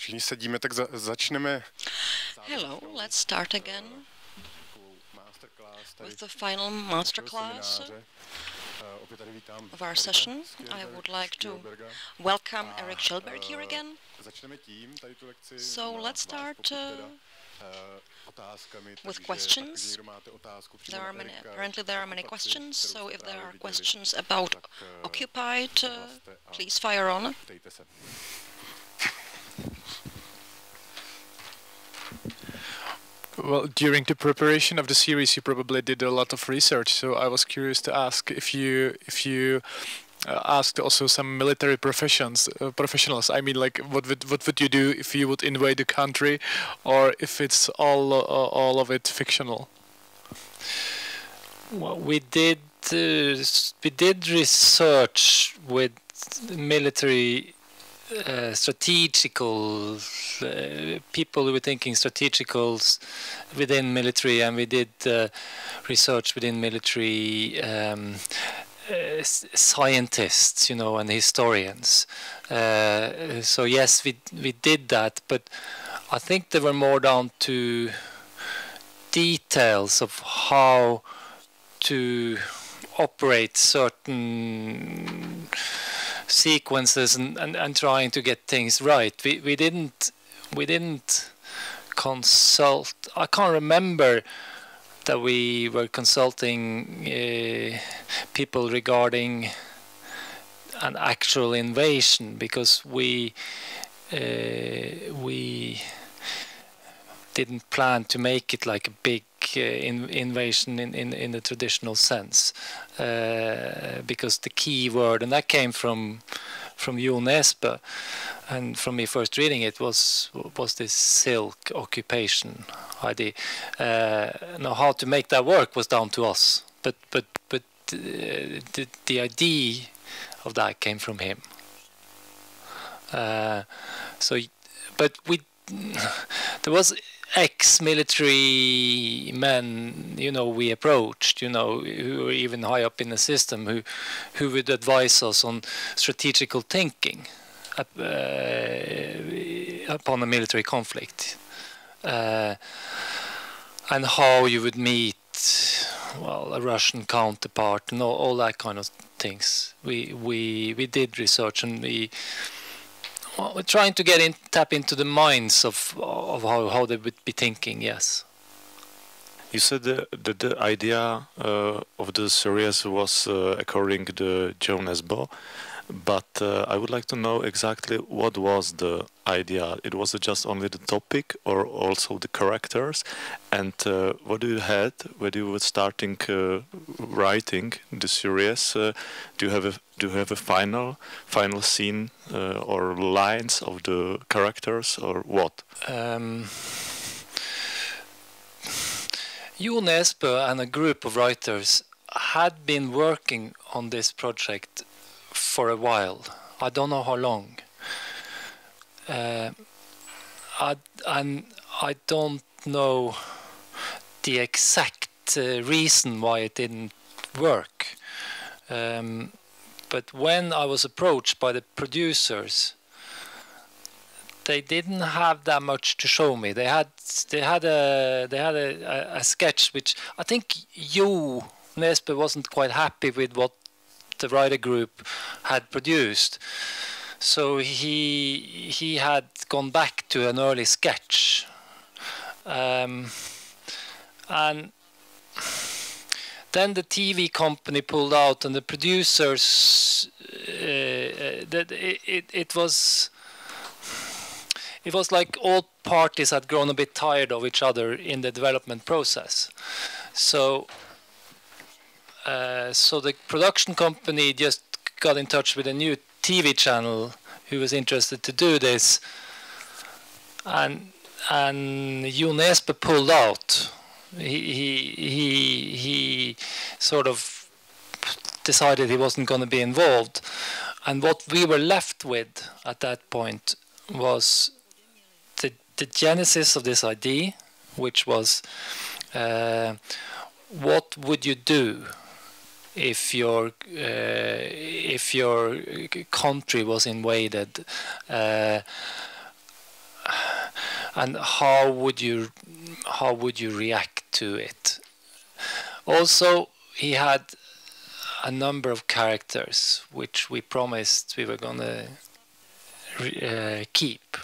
Všichni sedíme, tak za, začneme. Hello, let's start again with the final masterclass of our session. I would like to welcome Erik Kjellberg here again. So let's start uh, with questions. There are many, apparently there are many questions, so if there are questions about Occupied, uh, please fire on. Well, during the preparation of the series, you probably did a lot of research. So I was curious to ask if you if you uh, asked also some military professions uh, professionals. I mean, like what would what would you do if you would invade the country, or if it's all uh, all of it fictional? Well, we did uh, we did research with military uh, strategical uh, people who were thinking strategicals within military, and we did uh, research within military um, uh, scientists, you know, and historians. Uh, so yes, we we did that, but I think they were more down to details of how to operate certain sequences and, and, and trying to get things right. We we didn't we didn't consult. I can't remember that we were consulting uh, people regarding an actual invasion because we uh, we didn't plan to make it like a big in, invasion in, in, in the traditional sense. Uh, because the key word and that came from from Jo Nesbø and from me first reading it was was this silk occupation idea. Uh, now how to make that work was down to us but but but uh, the, the idea of that came from him. Uh, so but we there was ex-military men, you know, we approached, you know, who were even high up in the system, who who would advise us on strategical thinking uh, upon a military conflict, uh, and how you would meet, well, a Russian counterpart, and all, all that kind of things. We we we did research and we we're trying to get in, tap into the minds of of how, how they would be thinking. Yes. You said that the idea uh, of the series was uh, according to Jo Nesbø, but uh, I would like to know exactly what was the idea. It was just only the topic, or also the characters, and uh, what do you had when you were starting uh, writing the series? Uh, do you have a do you have a final final scene uh, or lines of the characters, or what? Um, Jo Nesbø and a group of writers had been working on this project for a while. I don't know how long. Uh, I, and I don't know the exact uh, reason why it didn't work. Um, but when I was approached by the producers, they didn't have that much to show me. They had they had a they had a, a, a sketch which I think Jo Nesbø wasn't quite happy with what the writer group had produced. So he he had gone back to an early sketch, um, and then the TV company pulled out, and the producers uh, that it, it it was it was like all parties had grown a bit tired of each other in the development process. So uh, so the production company just got in touch with a new TV channel who was interested to do this, and and Jon pulled out. He he he he sort of decided he wasn't going to be involved, and what we were left with at that point was the the genesis of this idea, which was uh, what would you do if your uh, if your country was invaded uh, and how would you how would you react to it? Also, he had a number of characters which we promised we were gonna uh, keep.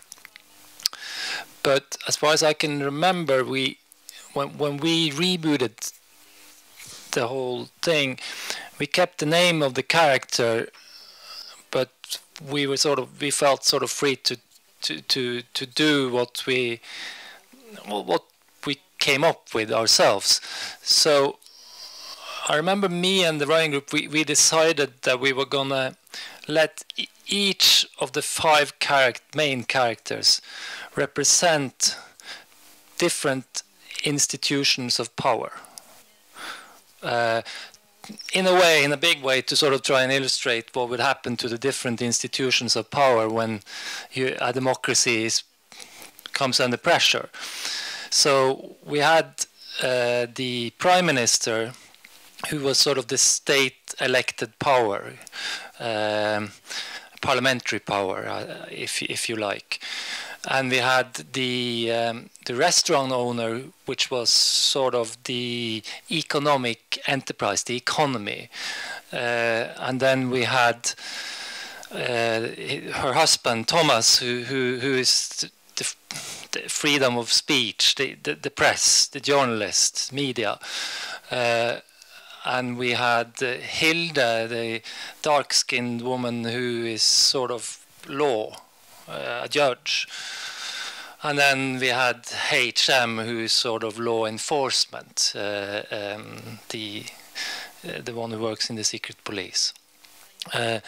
But as far as I can remember, we when when we rebooted the whole thing, we kept the name of the character, but we were sort of we felt sort of free to to to to do what we what we came up with ourselves. So I remember me and the writing group we we decided that we were gonna let each of the five charac main characters represent different institutions of power. Uh, in a way, in a big way, to sort of try and illustrate what would happen to the different institutions of power when you, a democracy is, comes under pressure. So we had uh, the prime minister, who was sort of the state-elected power, um, parliamentary power, uh, if if you like and we had the um, the restaurant owner, which was sort of the economic enterprise, the economy, uh, and then we had uh, her husband Thomas, who who, who is the, the freedom of speech, the, the, the press, the journalists, media. Uh, and we had uh, Hilda, the dark-skinned woman who is sort of law, a judge. And then we had HM, who is sort of law enforcement, uh, um, the uh, the one who works in the secret police. Uh,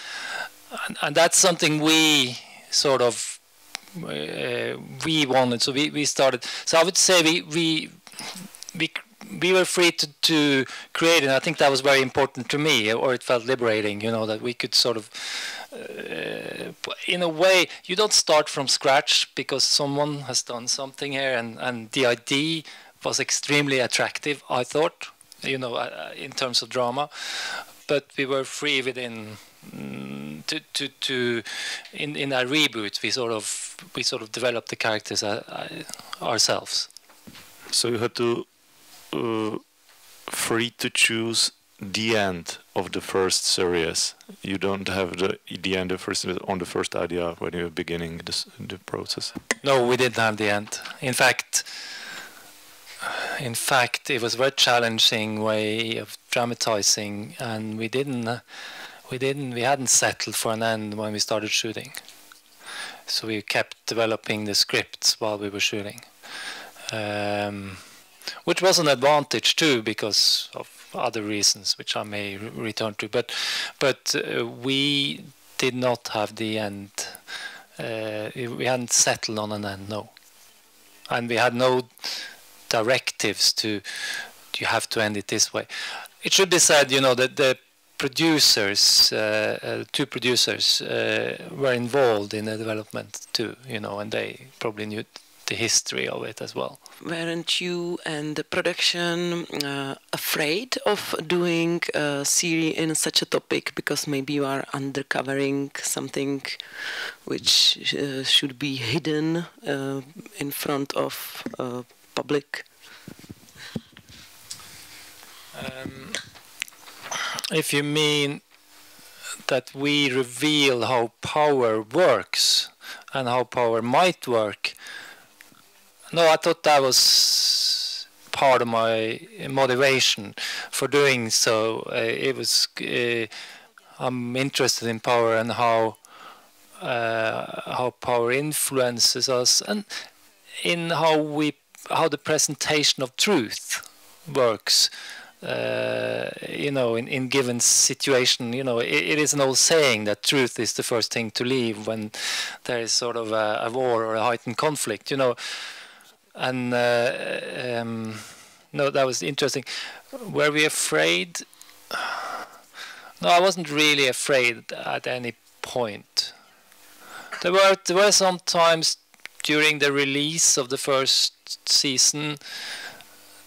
and, and, that's something we sort of we wanted. So we, we started. So I would say we we we we were free to, to create, and I think that was very important to me, or it felt liberating. You know that we could sort of uh, in a way, you don't start from scratch because someone has done something here, and, and the idea was extremely attractive, I thought, you know, uh, in terms of drama. But we were free within mm, to to to in in a reboot. We sort of we sort of developed the characters uh, uh ourselves. So you had to uh, free to choose the end of the first series. You don't have the the end of first on the first idea when you're beginning this, the process. No, we didn't have the end. In fact, in fact, it was a very challenging way of dramatizing, and we didn't, we didn't, we hadn't settled for an end when we started shooting. So we kept developing the scripts while we were shooting, um, which was an advantage too because of other reasons, which I may re return to. But but uh, we did not have the end. Uh, we hadn't settled on an end, no. And we had no directives to you have to end it this way. It should be said, you know, that the producers, uh, uh, two producers, uh, were involved in the development too, you know, and they probably knew the history of it as well. Weren't you and the production uh, afraid of doing a series in such a topic because maybe you are undercovering something which uh, should be hidden uh, in front of uh, public? Um, if you mean that we reveal how power works and how power might work, no, I thought that was part of my motivation for doing so. Uh, it was uh, I'm interested in power and how uh, how power influences us, and in how we how the presentation of truth works. Uh, you know, in, in given situation, you know, it, it is an old saying that truth is the first thing to leave when there is sort of a, a war or a heightened conflict. You know, and uh, um, no, that was interesting. Were we afraid? No, I wasn't really afraid at any point. There were there were some times during the release of the first season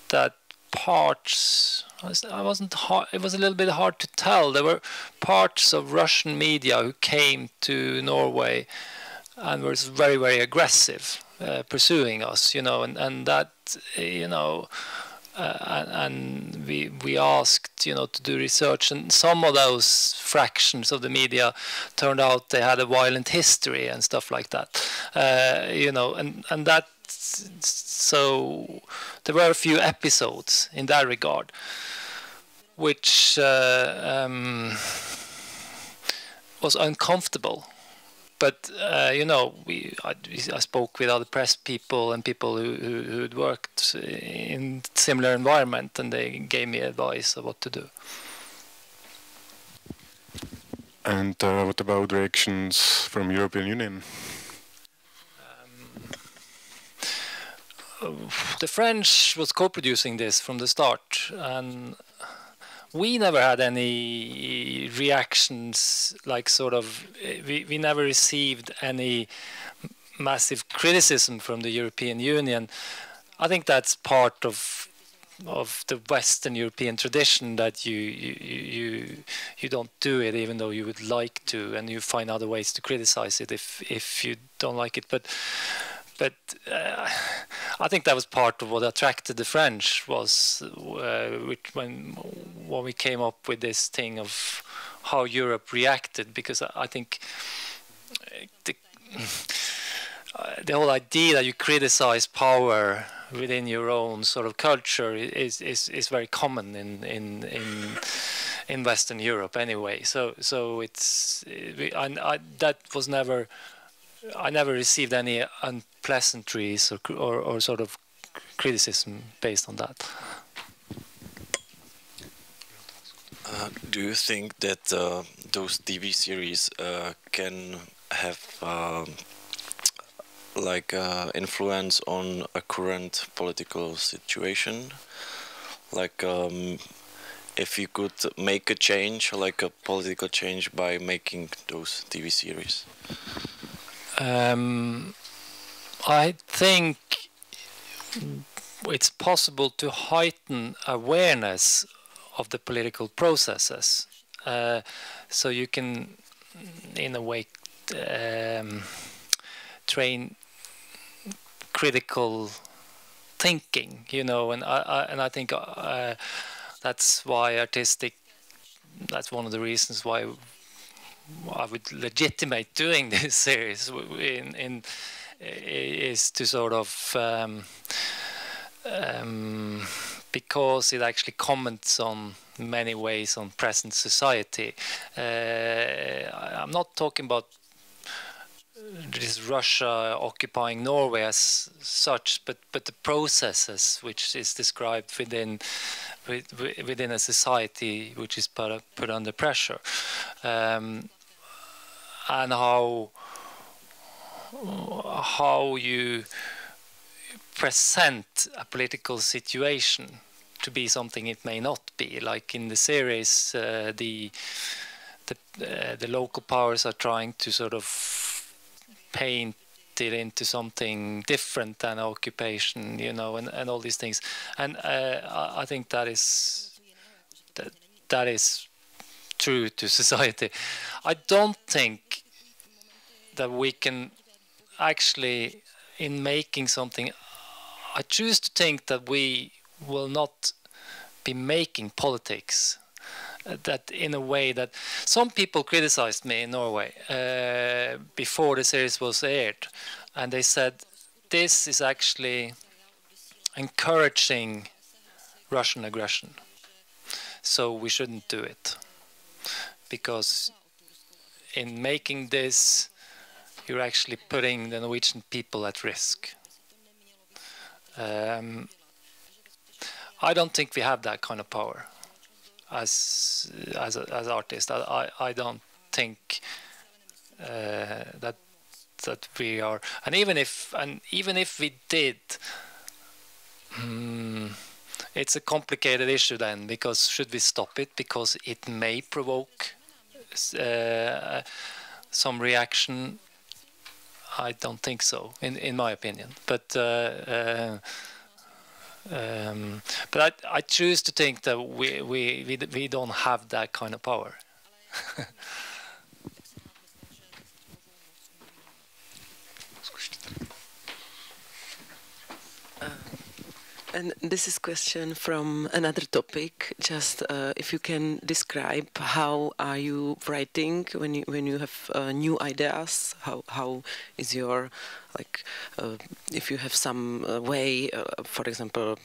that parts I wasn't hard, it was a little bit hard to tell. There were parts of Russian media who came to Norway and were very very aggressive uh, pursuing us, you know, and and that you know. Uh, and we we asked you know to do research and some of those fractions of the media turned out they had a violent history and stuff like that uh, you know and and that so there were a few episodes in that regard which uh, um, was uncomfortable but uh, you know, we I, I, spoke with other press people and people who who had worked in similar environment, and they gave me advice of what to do. And uh, what about reactions from European Union? Um, the French was co-producing this from the start, and we never had any reactions like sort of we, we never received any massive criticism from the European Union. I think that's part of of the Western European tradition that you you you you don't do it even though you would like to, and you find other ways to criticize it if if you don't like it. But but uh, I think that was part of what attracted the French was uh, when when we came up with this thing of how Europe reacted because I think uh, the, uh, the whole idea that you criticize power within your own sort of culture is is, is very common in in in in Western Europe anyway. So so it's and I, that was never I never received any unpleasantries or, or, or sort of criticism based on that. Uh, do you think that uh, those TV series uh, can have um, like uh, influence on a current political situation? Like um, if you could make a change, like a political change by making those TV series? Um, I think it's possible to heighten awareness of the political processes. Uh, so you can, in a way, um, train critical thinking, you know, and I, I and I think uh, that's why artistic. That's one of the reasons why I would legitimate doing this series in, in is to sort of um, um, because it actually comments on many ways on present society. Uh, I'm not talking about this Russia occupying Norway as such, but but the processes which is described within within a society which is put put under pressure. Um, and how how you present a political situation to be something it may not be. Like in the series, uh, the the, uh, the local powers are trying to sort of paint it into something different than occupation, you know, and, and all these things. And uh, I think that is that that is true to society. I don't think that we can actually, in making something, I choose to think that we will not be making politics. That in a way that some people criticized me in Norway uh, before the series was aired, and they said this is actually encouraging Russian aggression, so we shouldn't do it because in making this you're actually putting the Norwegian people at risk. Um, I don't think we have that kind of power as as as artists. I I don't think uh, that that we are, and even if and even if we did. Um, it's a complicated issue then because should we stop it because it may provoke uh, some reaction I don't think so in in my opinion but uh, uh, um, but I, I choose to think that we, we we we don't have that kind of power and this is question from another topic. Just uh, if you can describe how are you writing when you when you have uh, new ideas? How how is your like uh, if you have some uh, way, uh, for example,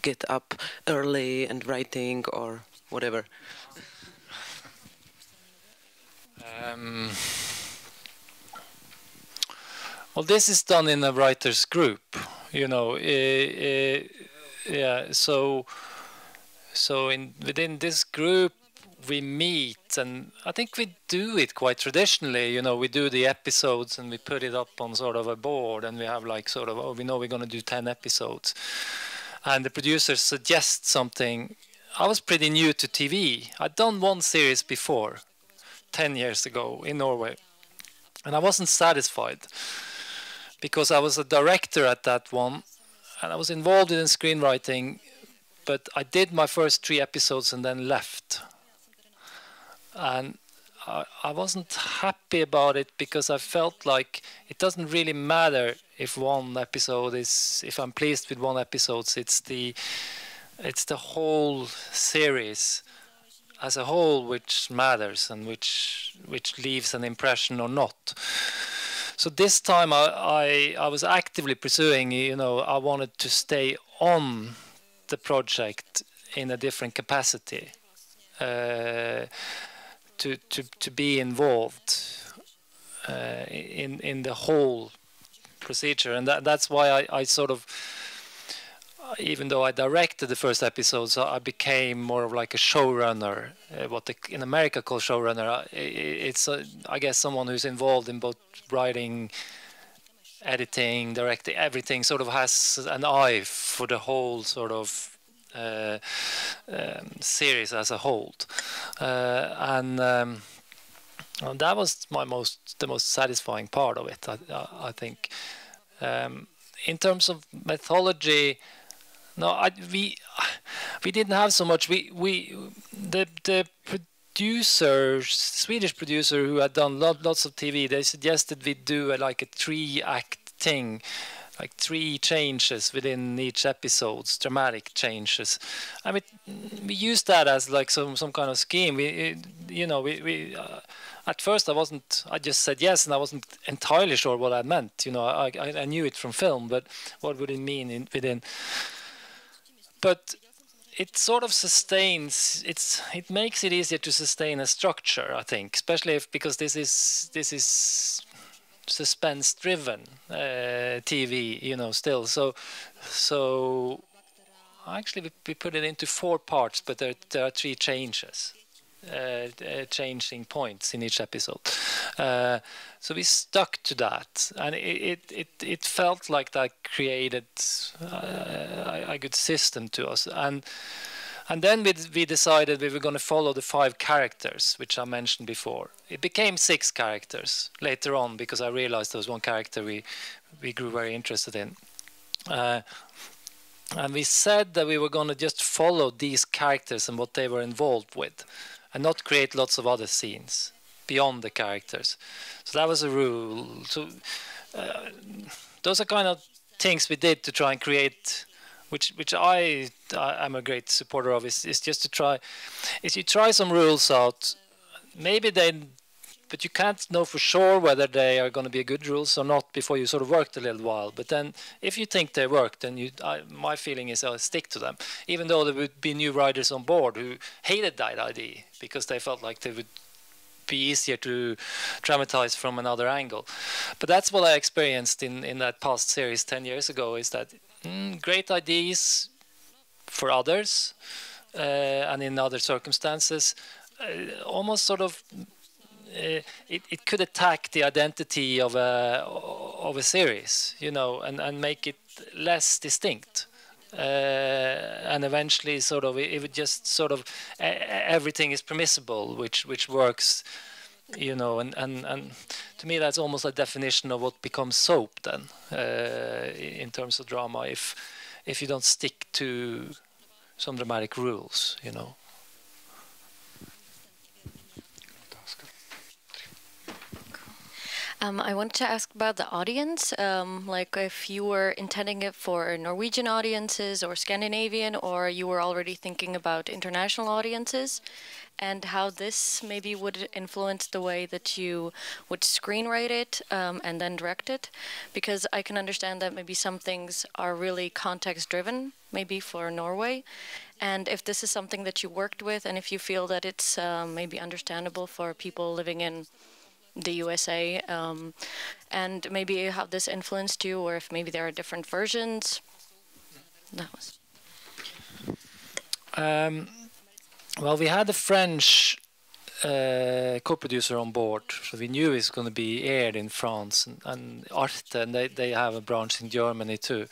get up early and writing or whatever. Um, well, this is done in a writers' group you know uh, yeah so so in within this group we meet and i think we do it quite traditionally you know we do the episodes and we put it up on sort of a board and we have like sort of oh we know we're going to do 10 episodes. And the producer suggests something. I was pretty new to tv i'd done one series before 10 years ago in norway and i wasn't satisfied because I was a director at that one and I was involved in screenwriting, but I did my first three episodes and then left. And I, I wasn't happy about it because I felt like it doesn't really matter if one episode is if I'm pleased with one episode it's the it's the whole series as a whole which matters and which which leaves an impression or not so this time I, I, I was actively pursuing, you know, I wanted to stay on the project in a different capacity, uh, to to to be involved uh, in in the whole procedure, and that that's why I, I sort of even though I directed the first episodes, I became more of like a showrunner. Uh, what the, in America called showrunner. It's uh, I guess someone who's involved in both writing, editing, directing, everything. Sort of has an eye for the whole sort of uh, um, series as a whole, uh, and. Um, that was my most the most satisfying part of it. I, I think. Um, in terms of mythology, no, I, we we didn't have so much. We we the the producer, Swedish producer who had done lot, lots of TV, they suggested we do a, like a three act thing, like three changes within each episodes, dramatic changes. I mean, we used that as like some some kind of scheme. We, it, you know, we we. Uh, at first, I wasn't. I just said yes, and I wasn't entirely sure what I meant. You know, I I, I knew it from film, but what would it mean in, within but it sort of sustains it's it makes it easier to sustain a structure i think especially if because this is this is suspense driven uh, tv you know still. So so actually we, we put it into four parts but there, there are three changes changing points in each episode. Uh, so we stuck to that, and it it it, felt like that created a good system to us, and. And then we, we decided we were going to follow the five characters, which I mentioned before. It became six characters later on because I realized there was one character we, we grew very interested in. Uh, and we said that we were going to just follow these characters and what they were involved with and not create lots of other scenes beyond the characters. So that was a rule. So uh, those are kind of things we did to try and create, which which I I'm a great supporter of. Is is just to try, is you try some rules out. Maybe they but you can't know for sure whether they are going to be good rules or not before you sort of worked a little while. But then, if you think they work, then you, I, my feeling is I'll stick to them, even though there would be new riders on board who hated that idea because they felt like they would be easier to dramatize from another angle. But that's what I experienced in in that past series 10 years ago. Is that mm, great ideas for others uh, and in other circumstances, uh, almost sort of uh, it, it could attack the identity of a of a series, you know, and, and make it less distinct. Uh, and eventually, sort of, it, would just sort of everything is permissible, which which works, you know, and, and, and to me that's almost a definition of what becomes soap then, uh, in terms of drama. If if you don't stick to some dramatic rules, you know. Um, I wanted to ask about the audience, um, like if you were intending it for Norwegian audiences or Scandinavian, or you were already thinking about international audiences, and how this maybe would influence the way that you would screenwrite it um, and then direct it. Because I can understand that maybe some things are really context driven, maybe for Norway. And if this is something that you worked with, and if you feel that it's um, maybe understandable for people living in the USA, um, and maybe how this influenced you, or if maybe there are different versions. Was. Um, well, we had a French uh, co-producer on board, so we knew it's going to be aired in France and, and Arte, and they, they have a branch in Germany too.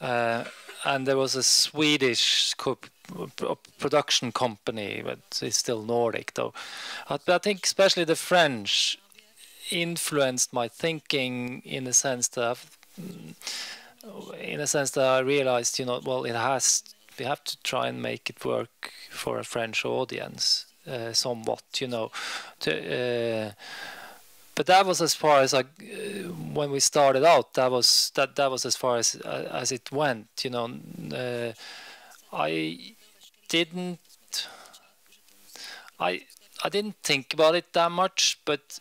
Uh, and there was a Swedish co production company, but it's still Nordic though. I think especially the French influenced my thinking in the sense that in a sense that I realized, you know, well, it has we have to try and make it work for a French audience uh, somewhat, you know. To, uh, but that was as far as I, uh, when we started out, that was that that was as far as uh, as it went, you know. Uh, I didn't, I I didn't think about it that much, but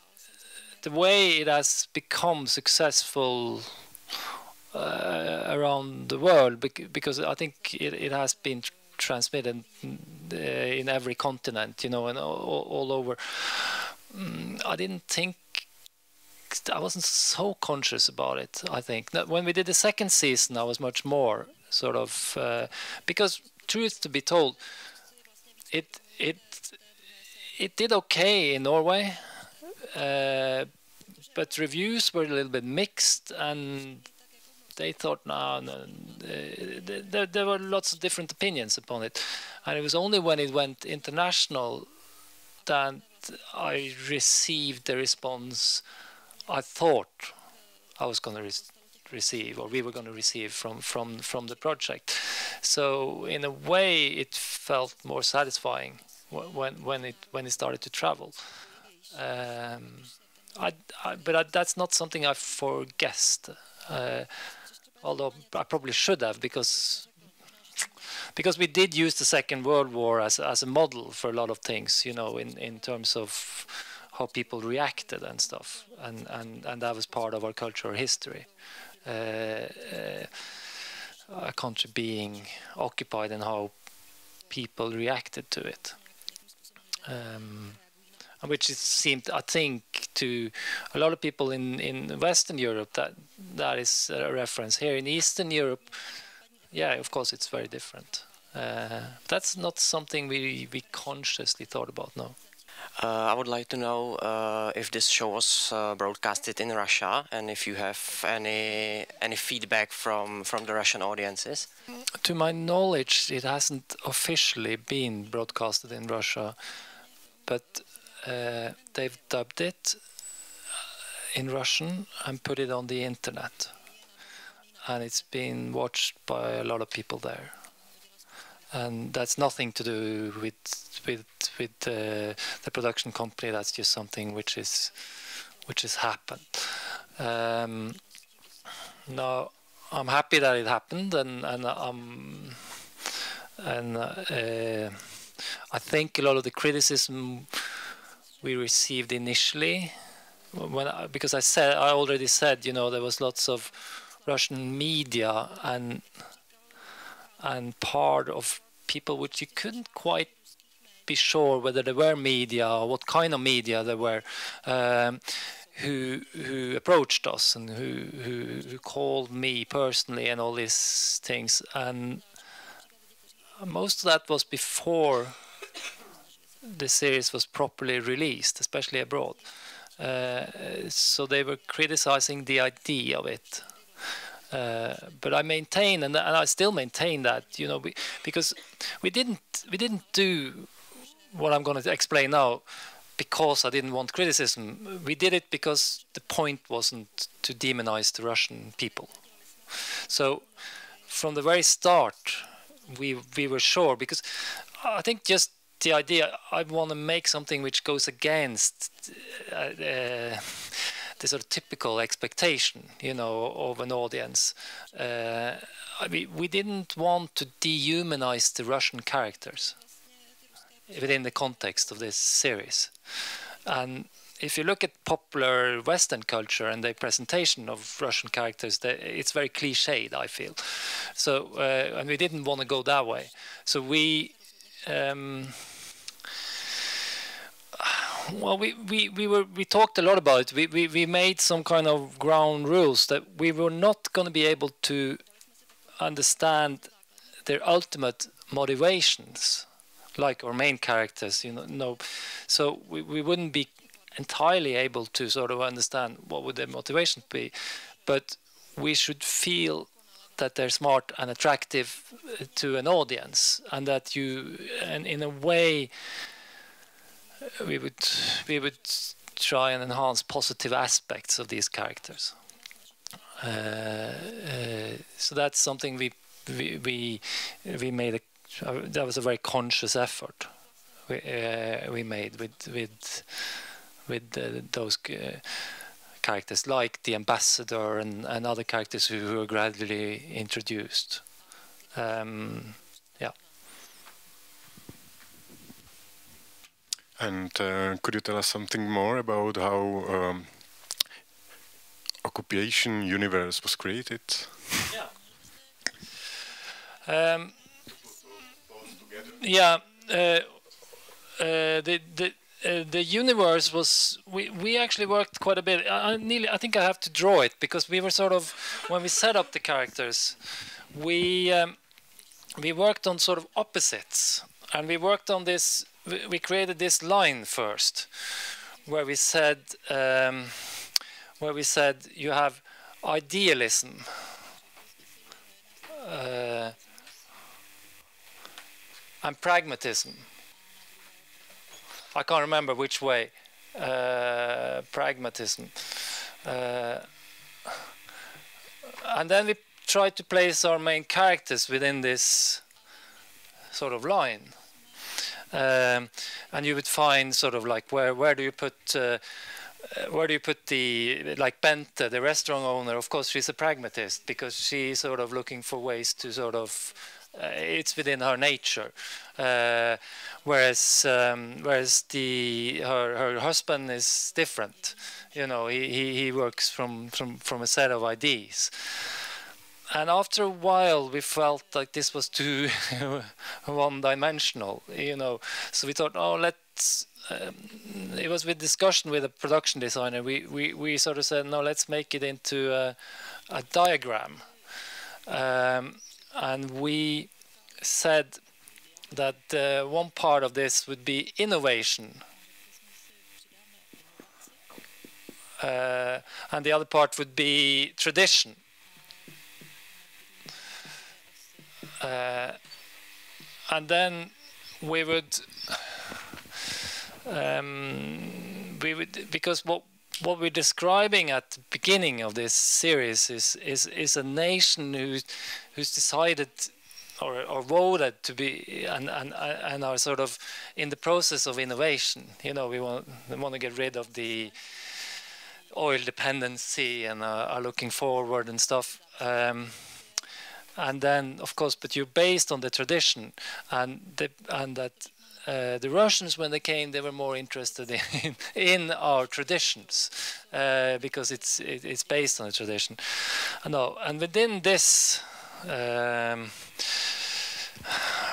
the way it has become successful uh, around the world because I think it, it has been transmitted uh, in every continent, you know, and all, all over. Mm, I didn't think I wasn't so conscious about it. I think when we did the second season, I was much more sort of uh, because truth to be told, it it it did okay in Norway. Uh, but reviews were a little bit mixed, and they thought, no, no there, there were lots of different opinions upon it. And it was only when it went international that I received the response I thought I was going to re receive, or we were going to receive from from from the project. So in a way, it felt more satisfying when when it when it started to travel. Um, I, I, but I, that's not something I foreguessed. Uh, although I probably should have because because we did use the Second World War as as a model for a lot of things, you know, in in terms of how people reacted and stuff, and and and that was part of our cultural history. Uh, uh, a country being occupied and how people reacted to it. Um, which it seemed, I think, to a lot of people in, in Western Europe that that is a reference. Here in Eastern Europe, yeah, of course, it's very different. Uh, that's not something we we consciously thought about. No. Uh, I would like to know uh, if this show was uh, broadcasted in Russia and if you have any any feedback from from the Russian audiences. To my knowledge, it hasn't officially been broadcasted in Russia, but uh, they've dubbed it uh, in Russian and put it on the internet. And it's been watched by a lot of people there. And that's nothing to do with with with uh, the production company. That's just something which is which has happened. Um, now I'm happy that it happened, and and um and uh, I think a lot of the criticism we received initially. When I, because I said I already said you know there was lots of Russian media and and part of people which you couldn't quite be sure whether they were media or what kind of media they were um, who who approached us and who, who who called me personally and all these things. And most of that was before the series was properly released, especially abroad. Uh, so they were criticizing the idea of it. Uh, but I maintain, and, and, I still maintain that you know, we, because we didn't we didn't do what I'm going to explain now because I didn't want criticism. We did it because the point wasn't to demonize the Russian people. So from the very start, we we were sure because I think just the idea I want to make something which goes against uh, uh, the sort of typical expectation, you know, of an audience. Uh, I mean, we didn't want to dehumanize the Russian characters within the context of this series. And if you look at popular Western culture and the presentation of Russian characters, it's very cliched, I feel. So, uh, and we didn't want to go that way. So we, um, well, we, we, we were we talked a lot about it. We, we we made some kind of ground rules that we were not going to be able to understand their ultimate motivations, like our main characters. You know, no, so we, we wouldn't be entirely able to sort of understand what would their motivations be, but we should feel that they're smart and attractive uh, to an audience, and that you, and in a way, we would we would try and enhance positive aspects of these characters. Uh, uh, so that's something we we we, we made a uh, that was a very conscious effort we uh, we made with with with those uh, characters like the ambassador and, and other characters who, who are gradually introduced. Um, yeah. And uh, could you tell us something more about how um, Occupation Universe was created? Yeah. Um, yeah. Uh, uh, the the uh, the universe was we we actually worked quite a bit. I, I, nearly I think I have to draw it because we were sort of when we set up the characters, we um, we worked on sort of opposites, and we worked on this. We, created this line first, where we said um, where we said you have idealism. Uh, and pragmatism I can't remember which way. Uh, pragmatism. Uh, and then we try to place our main characters within this sort of line. Um, and you would find sort of like where where do you put uh, where do you put the like Bente, the restaurant owner? Of course, she's a pragmatist because she's sort of looking for ways to sort of uh, it's within her nature. Uh, whereas um, whereas the her her husband is different. You know, he, he, he works from, from from a set of ideas. And after a while, we felt like this was too one-dimensional. You know, so we thought, oh, let's. Um, it was with discussion with a production designer. We we we sort of said, no, let's make it into a, a diagram. Um, and we said that uh, one part of this would be innovation. Uh, and the other part would be tradition. Uh, and then we would um, we would because what what we're describing at the beginning of this series is is is a nation who's who's decided or, or voted to be and, and and are sort of in the process of innovation. You know, we want we want to get rid of the oil dependency and are looking forward and stuff. Um, and then, of course, but you're based on the tradition, and the, and that uh, the Russians, when they came, they were more interested in in our traditions uh, because it's it, it's based on a tradition. No, and within this, um,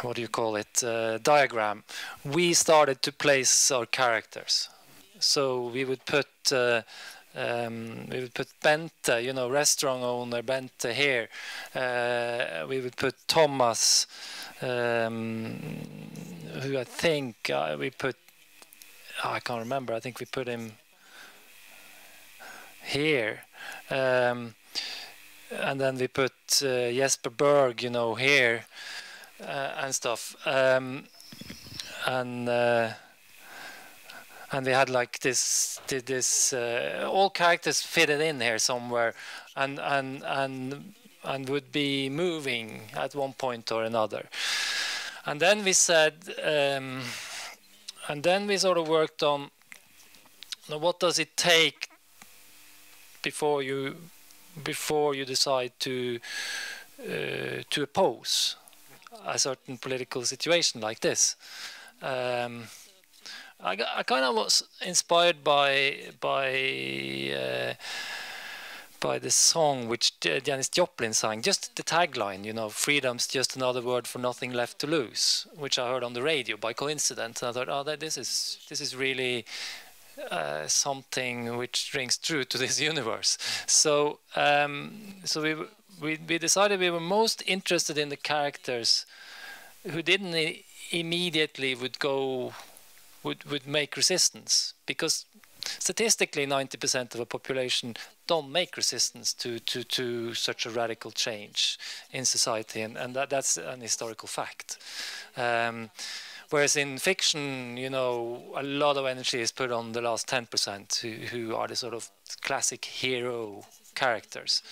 what do you call it, uh, diagram, we started to place our characters. So we would put. Um, we would put Bente, you know, restaurant owner Bente here. Uh, we would put Thomas, um, who I think uh, we put, oh, I can't remember, I think we put him here. Um, and then we put uh, Jesper Berg, you know, here uh, and stuff. Um, and uh, and we had like this this uh, all characters fitted in here somewhere and and and and would be moving at one point or another and then we said um, and then we sort of worked on what does it take before you before you decide to uh, to oppose a certain political situation like this. Um, I, I kind of was inspired by by uh, by the song which Janis Joplin sang, just the tagline, you know, freedom's just another word for nothing left to lose, which I heard on the radio by coincidence. And I thought, oh, that, this is this is really uh, something which rings true to this universe. So, um, so we, we we decided we were most interested in the characters who didn't immediately would go would would make resistance because statistically 90% of the population don't make resistance to, to, to such a radical change in society, and, and that, that's an historical fact. Um, whereas in fiction, you know, a lot of energy is put on the last 10% who, who are the sort of classic hero characters.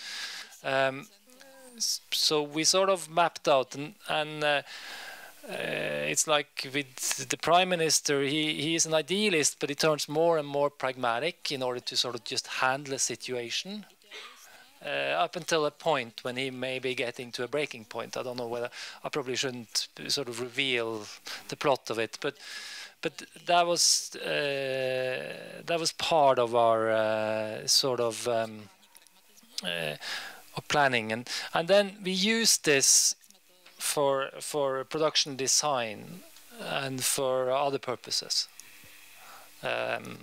Um, so we sort of mapped out and, and uh, uh, it's like with the prime minister, he, he is an idealist, but he turns more and more pragmatic in order to sort of just handle a situation. Uh, up until a point when he may be getting to a breaking point. I don't know whether I probably shouldn't sort of reveal the plot of it, but but that was uh, that was part of our uh, sort of, um, uh, of planning, and and then we used this for for production design and for other purposes. Um,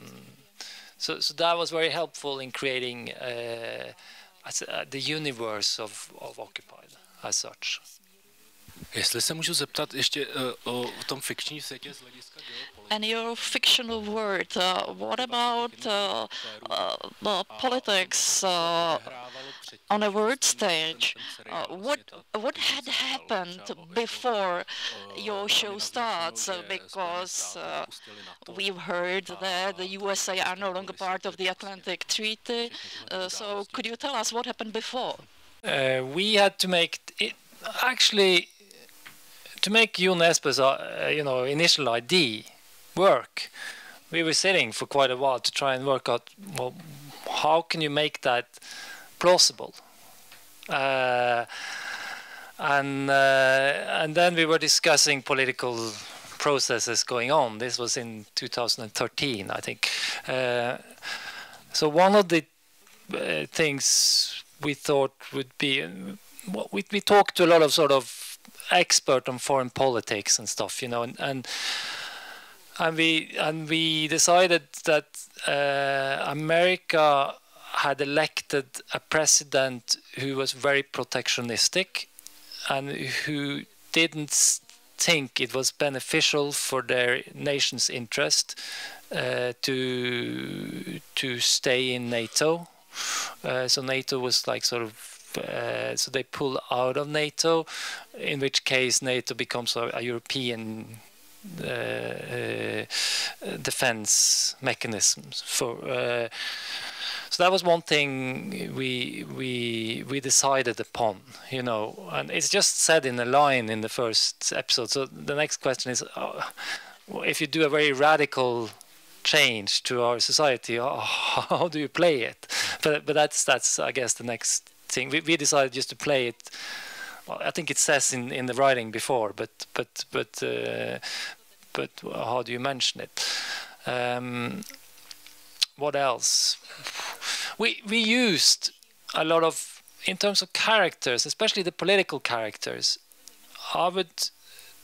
so, so that was very helpful in creating uh, uh, the universe of, of Occupied as such. Jestli se můžu zeptat ještě uh, o tom fikční světě z hlediska And your fictional world, uh, what about uh, uh, politics uh, on a world stage? Uh, what what had happened before your show starts? because we've heard that the USA are no longer part of the Atlantic Treaty. so could you tell us what happened before? we had to make it actually to make Jo Nesbø's uh, you know initial ID work, we were sitting for quite a while to try and work out well how can you make that plausible. Uh, and uh, and then we were discussing political processes going on. This was in 2013, I think. Uh, so one of the uh, things we thought would be, we we talked to a lot of sort of expert on foreign politics and stuff, you know, and and, and we and we decided that uh, America had elected a president who was very protectionistic and who didn't think it was beneficial for their nation's interest uh, to to stay in NATO. Uh, so NATO was like sort of uh, so they pull out of NATO, in which case NATO becomes a, a European defense mechanisms for. Uh, so that was one thing we we we decided upon, you know, and it's just said in a line in the first episode. So the next question is, uh, if you do a very radical change to our society, how do you play it? But but that's that's I guess the next thing. We, we decided just to play it. Well, I think it says in, in the writing before, but but but uh, but how do you mention it? Um, what else? We we used a lot of in terms of characters, especially the political characters. I would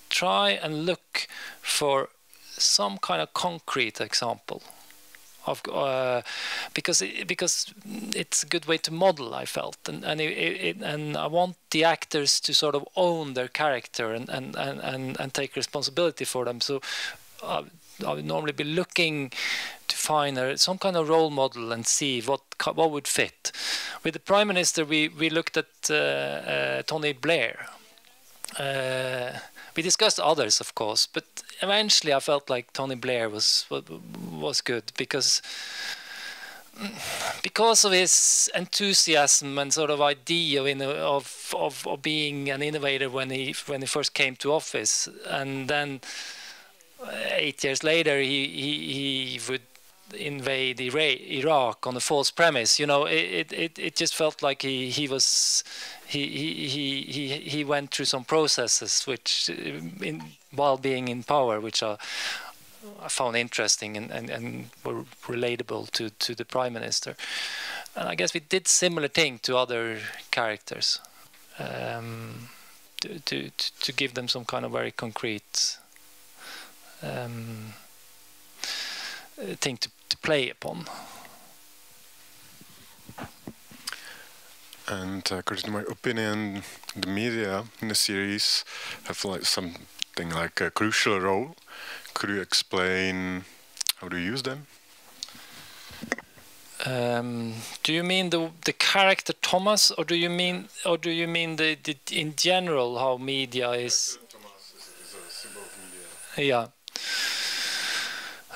try and look for some kind of concrete example of uh, because it, because it's a good way to model. I felt, and and it, it, and I want the actors to sort of own their character and and and and, and take responsibility for them. So. Uh, I would normally be looking to find some kind of role model and see what what would fit. With the prime minister, we we looked at uh, uh, Tony Blair. Uh, we discussed others, of course, but eventually I felt like Tony Blair was was good because because of his enthusiasm and sort of idea of, of of being an innovator when he when he first came to office, and then eight years later he he, he would invade Iraq on a false premise. You know, it it, it just felt like he he was he he he he went through some processes which in, while being in power, which are I found interesting and, and, and were relatable to, to the prime minister. And I guess we did similar thing to other characters um, to, to, to give them some kind of very concrete um, thing to, to play upon. And uh, according to my opinion, the media in the series have like something like a crucial role. Could you explain how to use them? Um, do you mean the the character Thomas, or do you mean, or do you mean the, the in general how media is? Thomas is, is a symbol of media. Yeah.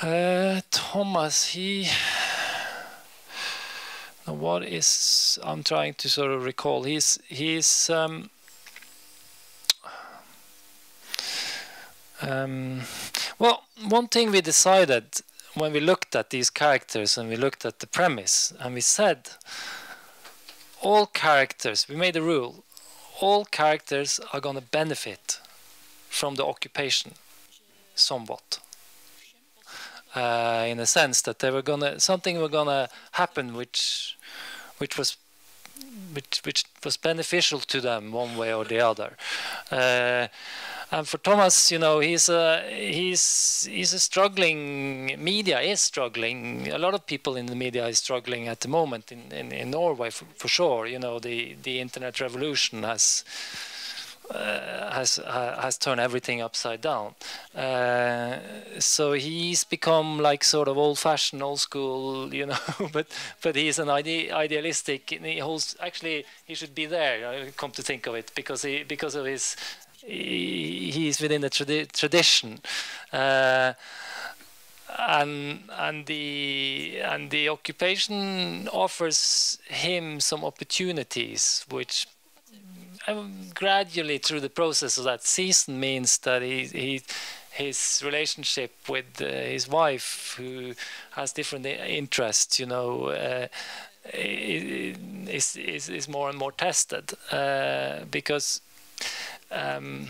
Uh, Thomas, he. What is I'm trying to sort of recall? He's he's. Um, um, well, one thing we decided when we looked at these characters and we looked at the premise and we said all characters, we made a rule, all characters are going to benefit from the occupation somewhat. Uh, in a sense that they were gonna something were gonna happen which which was which which was beneficial to them one way or the other. Uh, and for Thomas, you know, he's a he's he's a struggling. Media is struggling. A lot of people in the media is struggling at the moment in in, in Norway for, for sure. You know, the the internet revolution has. Uh, has uh, has turned everything upside down. Uh, so he's become like sort of old-fashioned, old school, you know. but but he's an ide idealistic. he holds actually he should be there. Come to think of it, because he because of his he's within the tradi tradition. And and the and the occupation offers him some opportunities which gradually through the process of that season means that he, he his relationship with uh, his wife who has different interests you know uh, is, is is more and more tested uh, because um,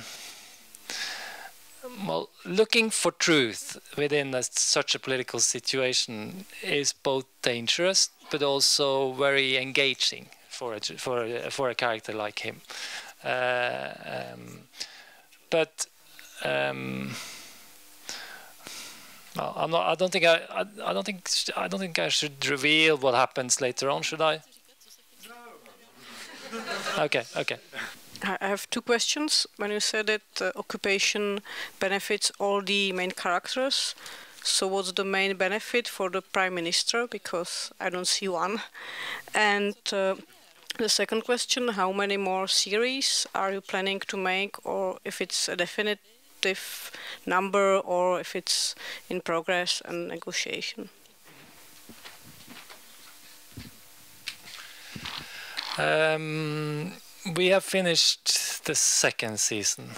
well, looking for truth within a, such a political situation is both dangerous but also very engaging for a, for a, for a character like him. Uh, um, but um, well, I'm not. I don't think I, I. I don't think. I don't think I should reveal what happens later on. Should I? No. okay. Okay. I have two questions. When you said that uh, occupation benefits all the main characters, so what's the main benefit for the prime minister? Because I don't see one. And uh, the second question: How many more series are you planning to make, or if it's a definitive number, or if it's in progress and negotiation? Um, we have finished the second season,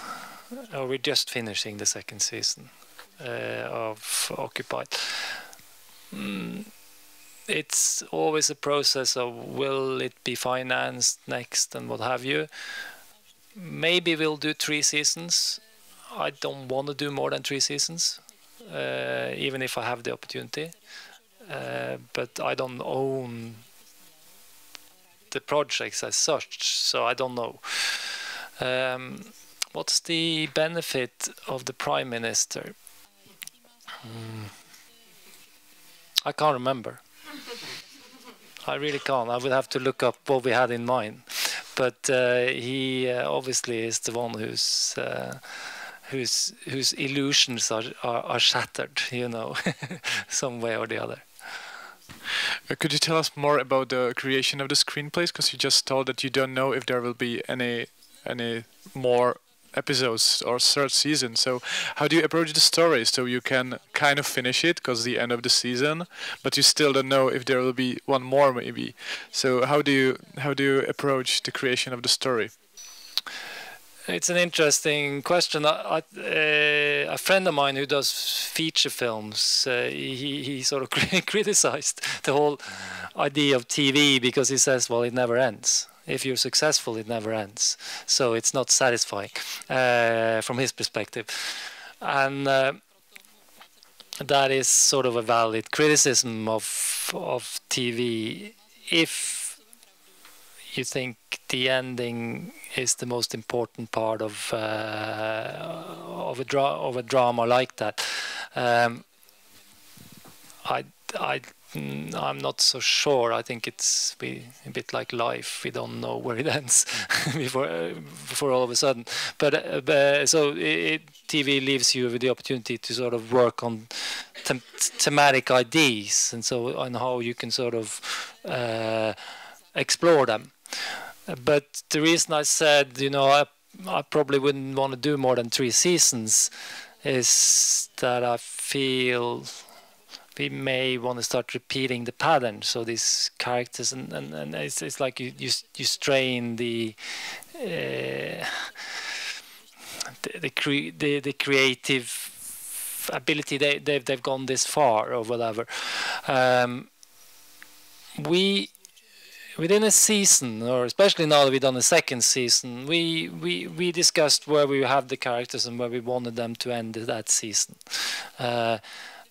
or we're just finishing the second season uh, of Occupied. Mm, it's always a process of will it be financed next and what have you. Maybe we'll do three seasons. I don't want to do more than three seasons, uh, even if I have the opportunity. Uh, but I don't own the projects as such, so I don't know. Um, what's the benefit of the prime minister? Mm. I can't remember. I really can't. I would have to look up what we had in mind. But uh, he uh, obviously is the one who's uh, whose whose illusions are, are, are shattered, you know, some way or the other. Uh, could you tell us more about the creation of the screenplays? Because you just told that you don't know if there will be any any more episodes or third season. So how do you approach the story so you can kind of finish it because the end of the season, but you still don't know if there will be one more maybe. So how do you how do you approach the creation of the story? it's an interesting question. I, I, uh, a friend of mine who does feature films, uh, he, he sort of criticized the whole idea of TV because he says, well, it never ends. If you're successful, it never ends. So it's not satisfying uh, from his perspective. And uh, that is sort of a valid criticism of, of TV if you think the ending is the most important part of uh, of a dra- of a drama like that. Um, I I I'm not so sure. I think it's a bit like life. We don't know where it ends before uh, before all of a sudden. But, uh, but so it, TV leaves you with the opportunity to sort of work on them thematic ideas and so on how you can sort of uh, explore them. But the reason I said, you know, I, I probably wouldn't want to do more than three seasons is that I feel we may want to start repeating the pattern. So these characters, and, and, and it's, it's like you, you, you strain the, uh, the, the, cre the, the creative ability. They, they've, they've gone this far or whatever. Um, we within a season, or especially now that we've done a second season, we, we, we discussed where we have the characters and where we wanted them to end that season. Uh,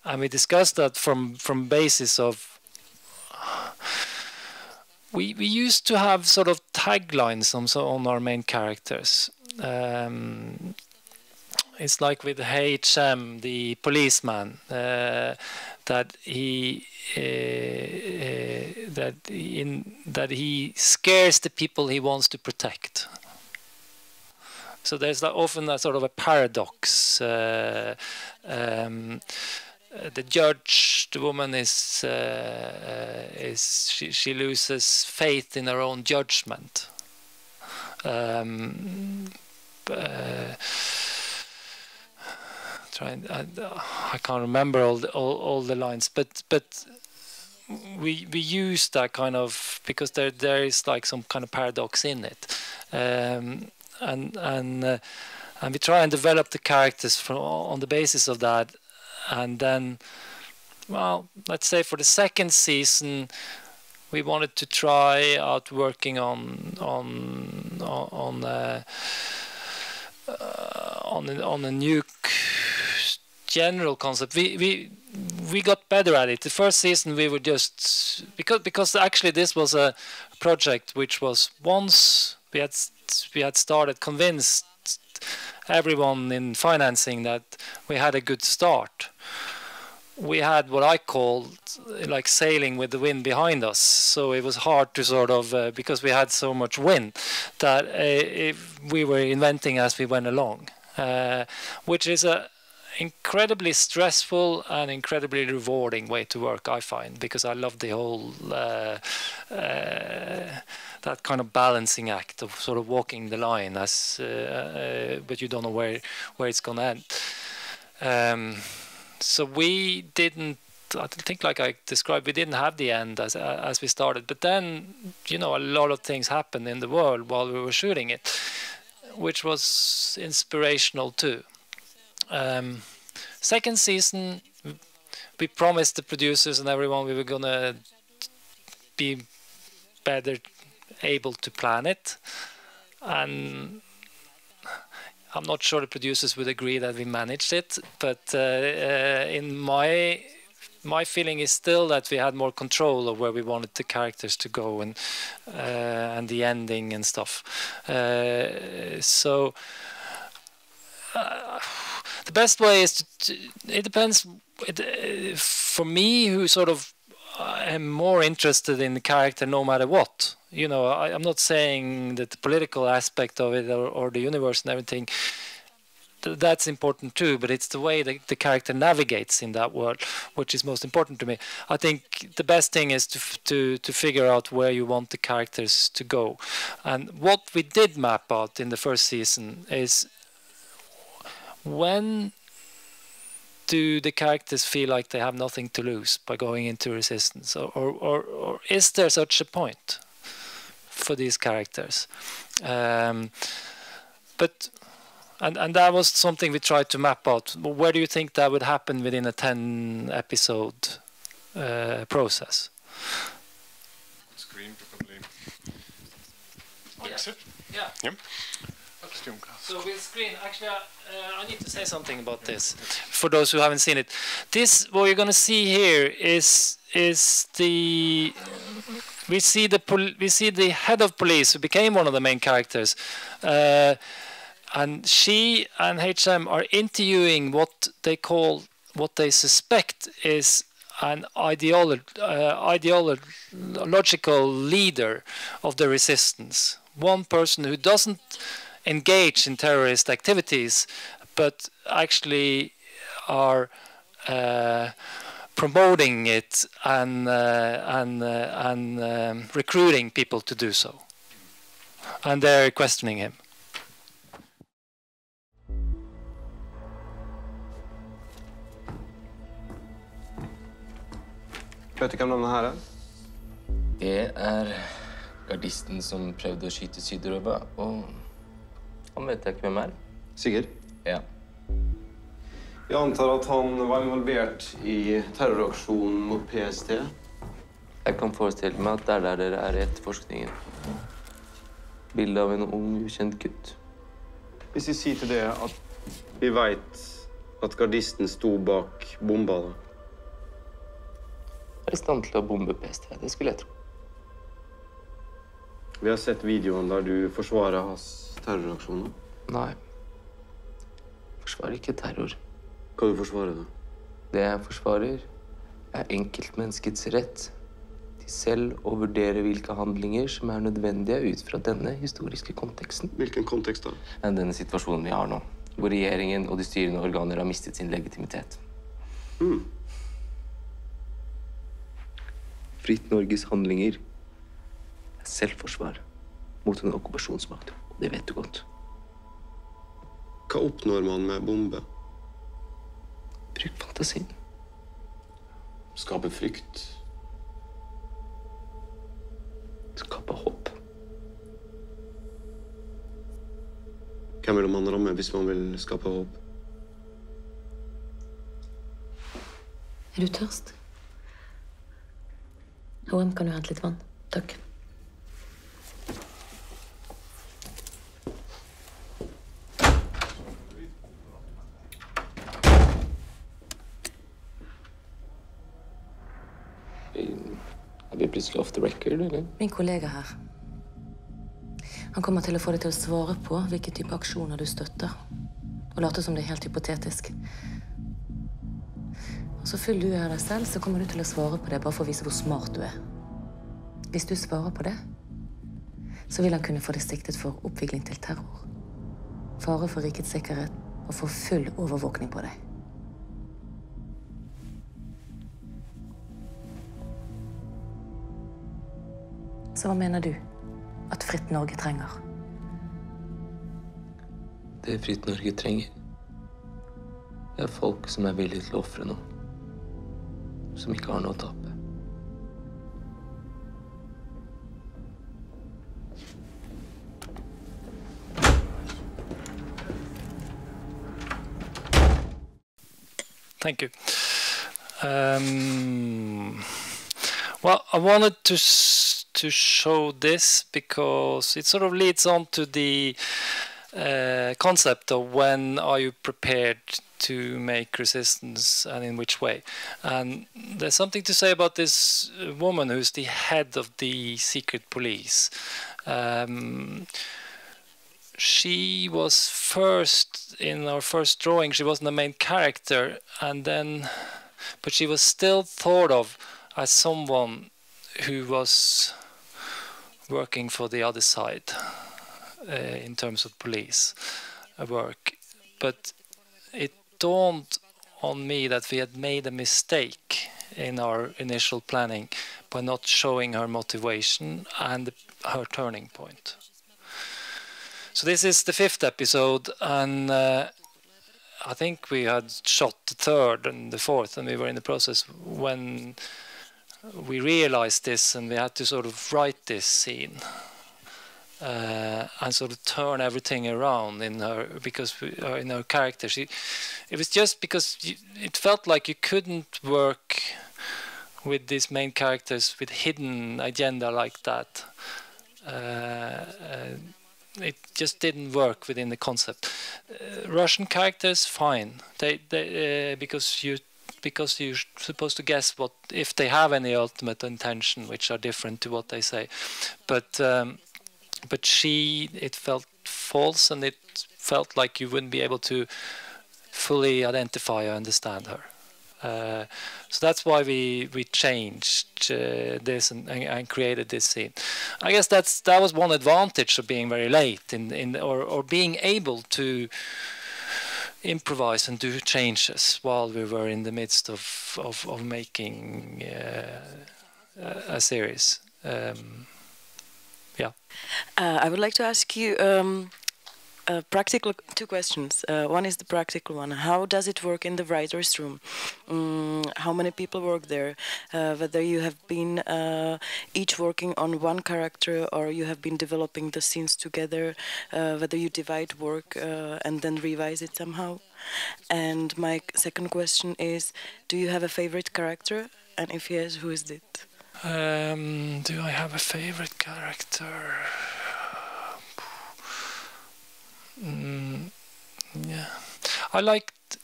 and we discussed that from, from basis of we, we used to have sort of taglines on, on our main characters. Um, it's like with HM, the policeman, uh, that he uh, uh, that in that he scares the people he wants to protect. So there's often a sort of a paradox. Uh, um, the judge, the woman is uh, is she, she loses faith in her own judgment. Um, uh, trying, I, I can't remember all the, all, all the lines, but but we we use that kind of because there there is like some kind of paradox in it, um, and and uh, and we try and develop the characters from on the basis of that, and then, well, let's say for the second season, we wanted to try out working on on on uh, uh, on on a new general concept. We we we got better at it. The first season we were just because because actually this was a project which was once we had we had started convinced everyone in financing that we had a good start. We had what I called like sailing with the wind behind us. So it was hard to sort of uh, because we had so much wind that uh, we were inventing as we went along, uh, which is a incredibly stressful and incredibly rewarding way to work i find because i love the whole uh, uh, that kind of balancing act of sort of walking the line as uh, uh but you don't know where where it's going to end um, so we didn't I think, like I described, we didn't have the end as uh, as we started. But then, you know, a lot of things happened in the world while we were shooting it, which was inspirational too. Um, second season, we promised the producers and everyone we were gonna be better able to plan it, and I'm not sure the producers would agree that we managed it. But uh, uh, in my my feeling is still that we had more control of where we wanted the characters to go and uh, and the ending and stuff. Uh, so uh, the best way is to, to it depends it, uh, for me who sort of am more interested in the character no matter what. You know I, am not saying that the political aspect of it or, or the universe and everything th that's important too but it's the way that the character navigates in that world which is most important to me. I think the best thing is to to to figure out where you want the characters to go. And what we did map out in the first season is when do the characters feel like they have nothing to lose by going into resistance or, or, or, or is there such a point for these characters um, but and and that was something we tried to map out. Where do you think that would happen within a ten episode uh, process? Screen probably. Yeah. Yeah. Okay. So with screen, actually, uh, I need to say something about this for those who haven't seen it. This, what you're going to see here, is is the we see the we see the head of police who became one of the main characters. Uh, and she and HM are interviewing what they call what they suspect is an ideolo uh, ideological leader of the resistance one person who doesn't engage in terrorist activities but actually are uh, promoting it and uh, and uh, and um, recruiting people to do so and they're questioning him Vet du hvem denne her er? Det er gardisten som prøvde å skyte Syderøva, og han vet jeg ikke hvem er. Sikker? Ja. Jeg antar at han var involvert i terroraksjonen mot PST? Jeg kan forestille meg at det er der dere er i etterforskningen. Bilde av en ung, ukjent gutt. Hvis vi sier til det at vi veit at gardisten sto bak bomba, da? er i stand til å bombe PST. Det skulle jeg tro. Vi har sett videoen der du forsvarer hans terroraksjoner. Nei. Forsvarer ikke terror. Hva du forsvarer da? Det jeg forsvarer, er enkeltmenneskets rett til selv å vurdere hvilke handlinger som er nødvendige ut fra denne historiske konteksten. Hvilken kontekst da? Denne situasjonen vi har nå, hvor regjeringen og de styrende organer har mistet sin legitimitet. Mm. Fritt Norges handlinger er selvforsvar mot en okkupasjonsmakt. Det vet du godt. Hva oppnår man med bombe? Bruk fantasien. Skape frykt. Skape håp. Hvem vil man ramme hvis man vil skape håp? Er du tørst? HM, kan du hente litt vann? Takk. Er vi plutselig eller? Min kollega her. Han kommer til å få deg til å svare på hvilke type aksjoner du støtter. Og late som det er helt hypotetisk. Og så fyller du av deg selv, så kommer du til å svare på det bare for å vise hvor smart du er. Hvis du svarer på det, så vil han kunne få deg siktet for oppvigling til terror. Fare for rikets sikkerhet og få full overvåkning på deg. Så hva mener du at Fritt Norge trenger? Det Fritt Norge trenger, det er folk som er villige til å ofre noe som ikke har noe å tape. Thank you. Um, well, I wanted to to show this because it sort of leads on to the uh, concept of when are you prepared to make resistance and in which way. And there's something to say about this woman who's the head of the secret police. Um, she was first in our first drawing, she wasn't the main character, and then, but she was still thought of as someone who was working for the other side uh, in terms of police work. But it dawned on me that we had made a mistake in our initial planning by not showing her motivation and her turning point. So this is the fifth episode, and uh, I think we had shot the third and the fourth, and we were in the process when we realized this, and we had to sort of write this scene. uh, and sort of turn everything around in her because we, uh, in her character. She, it was just because you, it felt like you couldn't work with these main characters with hidden agenda like that. Uh, uh it just didn't work within the concept. Uh, Russian characters, fine. They, they uh, because you because you're supposed to guess what if they have any ultimate intention, which are different to what they say. But um, but she, it felt false, and it felt like you wouldn't be able to fully identify or understand her. Uh, so that's why we we changed uh, this and, and, created this scene. I guess that's that was one advantage of being very late in in or or being able to improvise and do changes while we were in the midst of of, of making uh, a series. Um, yeah. Uh, I would like to ask you um, uh, practical two questions. Uh, one is the practical one. How does it work in the writers' room? Um, how many people work there? Uh, whether you have been uh, each working on one character or you have been developing the scenes together. Uh, whether you divide work and then revise it somehow. And my second question is: Do you have a favorite character? And if yes, who is it? Um, do I have a favorite character? Mm, yeah, I liked.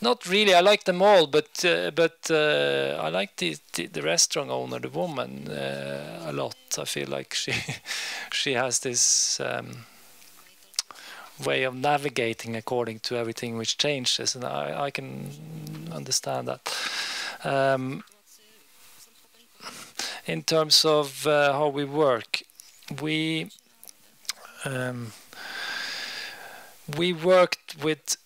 Not really. I like them all, but uh, but uh, I like the, the, the restaurant owner, the woman, uh, a lot. I feel like she she has this um, way of navigating according to everything which changes, and I I can understand that. Um, in terms of uh, how we work, we um, we worked with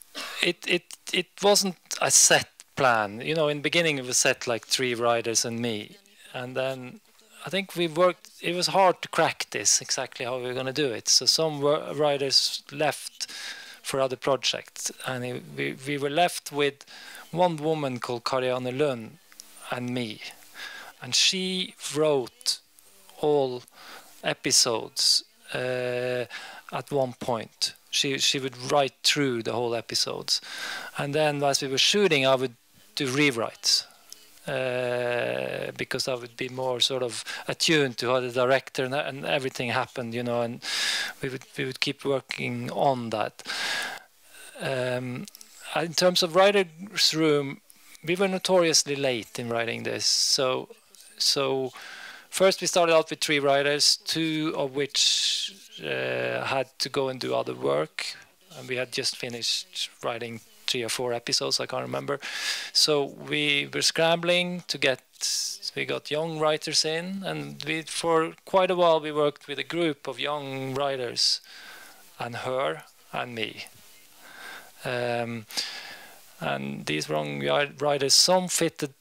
it. It it wasn't a set plan. You know, in the beginning it was set like three riders and me, and then I think we worked. It was hard to crack this exactly how we were going to do it. So some riders left for other projects, and it, we we were left with one woman called Karianne Lund and me and she wrote all episodes uh, at one point. She she would write through the whole episodes, and then as we were shooting, I would do rewrites. Uh, because I would be more sort of attuned to how the director and, and, everything happened, you know, and we would we would keep working on that. Um, in terms of writers' room, we were notoriously late in writing this, so so first we started out with three writers, two of which uh, had to go and do other work, and we had just finished writing three or four episodes, I can't remember. So we were scrambling to get. We got young writers in, and we for quite a while we worked with a group of young writers, and her and me. Um, and these young writers, some fitted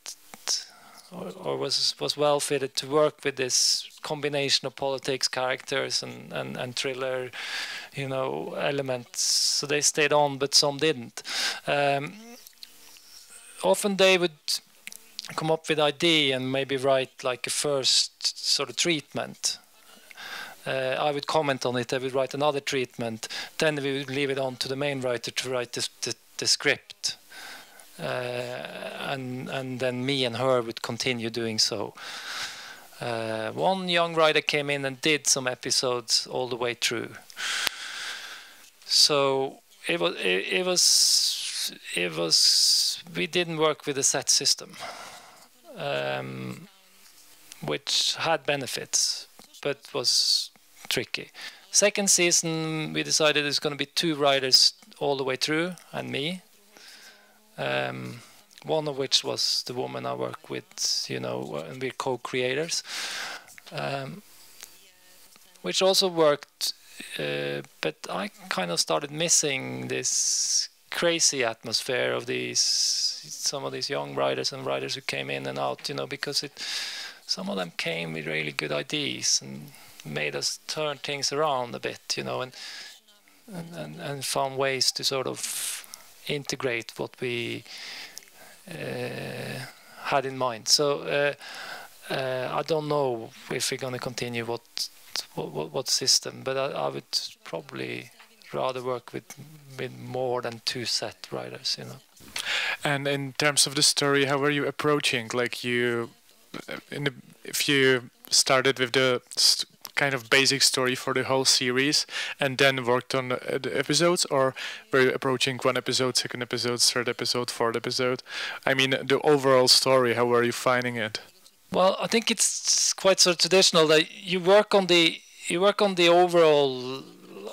or, was was well fitted to work with this combination of politics characters and, and, and thriller you know elements. So they stayed on but some didn't. Um, often they would come up with an idea and maybe write like a first sort of treatment. Uh, I would comment on it I would write another treatment. Then we would leave it on to the main writer to write the, the, the script and and then me and her would continue doing so. Uh, one young writer came in and did some episodes all the way through. So it was it, it was it was we didn't work with a set system, um, which had benefits but was tricky. Second season we decided it's going to be two writers all the way through and me um, one of which was the woman I work with, you know, and we're co-creators, um, which also worked. Uh, but I kind of started missing this crazy atmosphere of these some of these young writers and writers who came in and out, you know, because it some of them came with really good ideas and made us turn things around a bit, you know, and and, and found ways to sort of integrate what we uh, had in mind. So uh, uh, I don't know if we're going to continue what what, what system, but I, I, would probably rather work with with more than two set writers, you know. And in terms of the story, how are you approaching? Like you, the, if you started with the kind of basic story for the whole series and then worked on the, the episodes, or were you approaching one episode, second episode, third episode, fourth episode? I mean, the overall story. How are you finding it? Well, I think it's quite sort of traditional that you work on the you work on the overall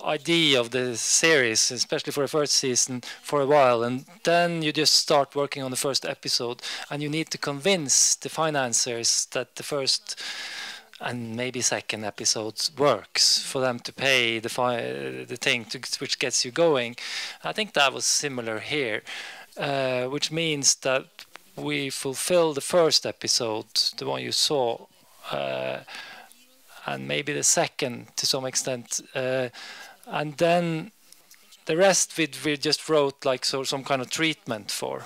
idea of the series, especially for the first season, for a while, and then you just start working on the first episode, and you need to convince the financiers that the first and maybe second episodes works for them to pay the the thing to, which gets you going. I think that was similar here, uh, which means that we fulfill the first episode, the one you saw, uh, and maybe the second to some extent, uh, and then the rest we we just wrote like so some kind of treatment for.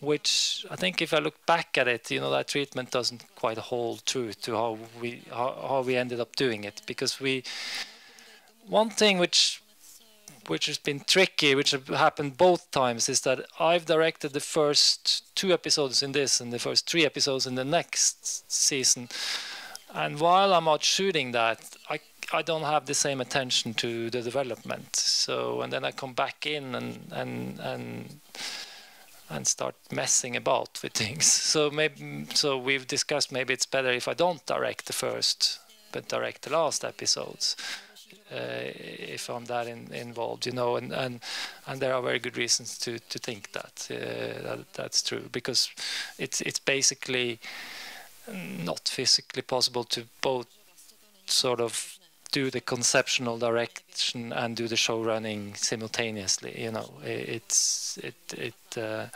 Which I think if I look back at it, you know, that treatment doesn't quite hold true to how we how, how we ended up doing it because we one thing which which has been tricky, which happened both times, is that I've directed the first two episodes in this and the first three episodes in the next season. And while I'm out shooting that, I I don't have the same attention to the development. So and then I come back in and and and and start messing about with things. So maybe so we've discussed maybe it's better if I don't direct the first, but direct the last episodes uh, if I'm that in, involved, you know, and, and and there are very good reasons to to think that, uh, that that's true because it's it's basically not physically possible to both sort of do the conceptual direction and do the show running simultaneously. You know, it's it it uh,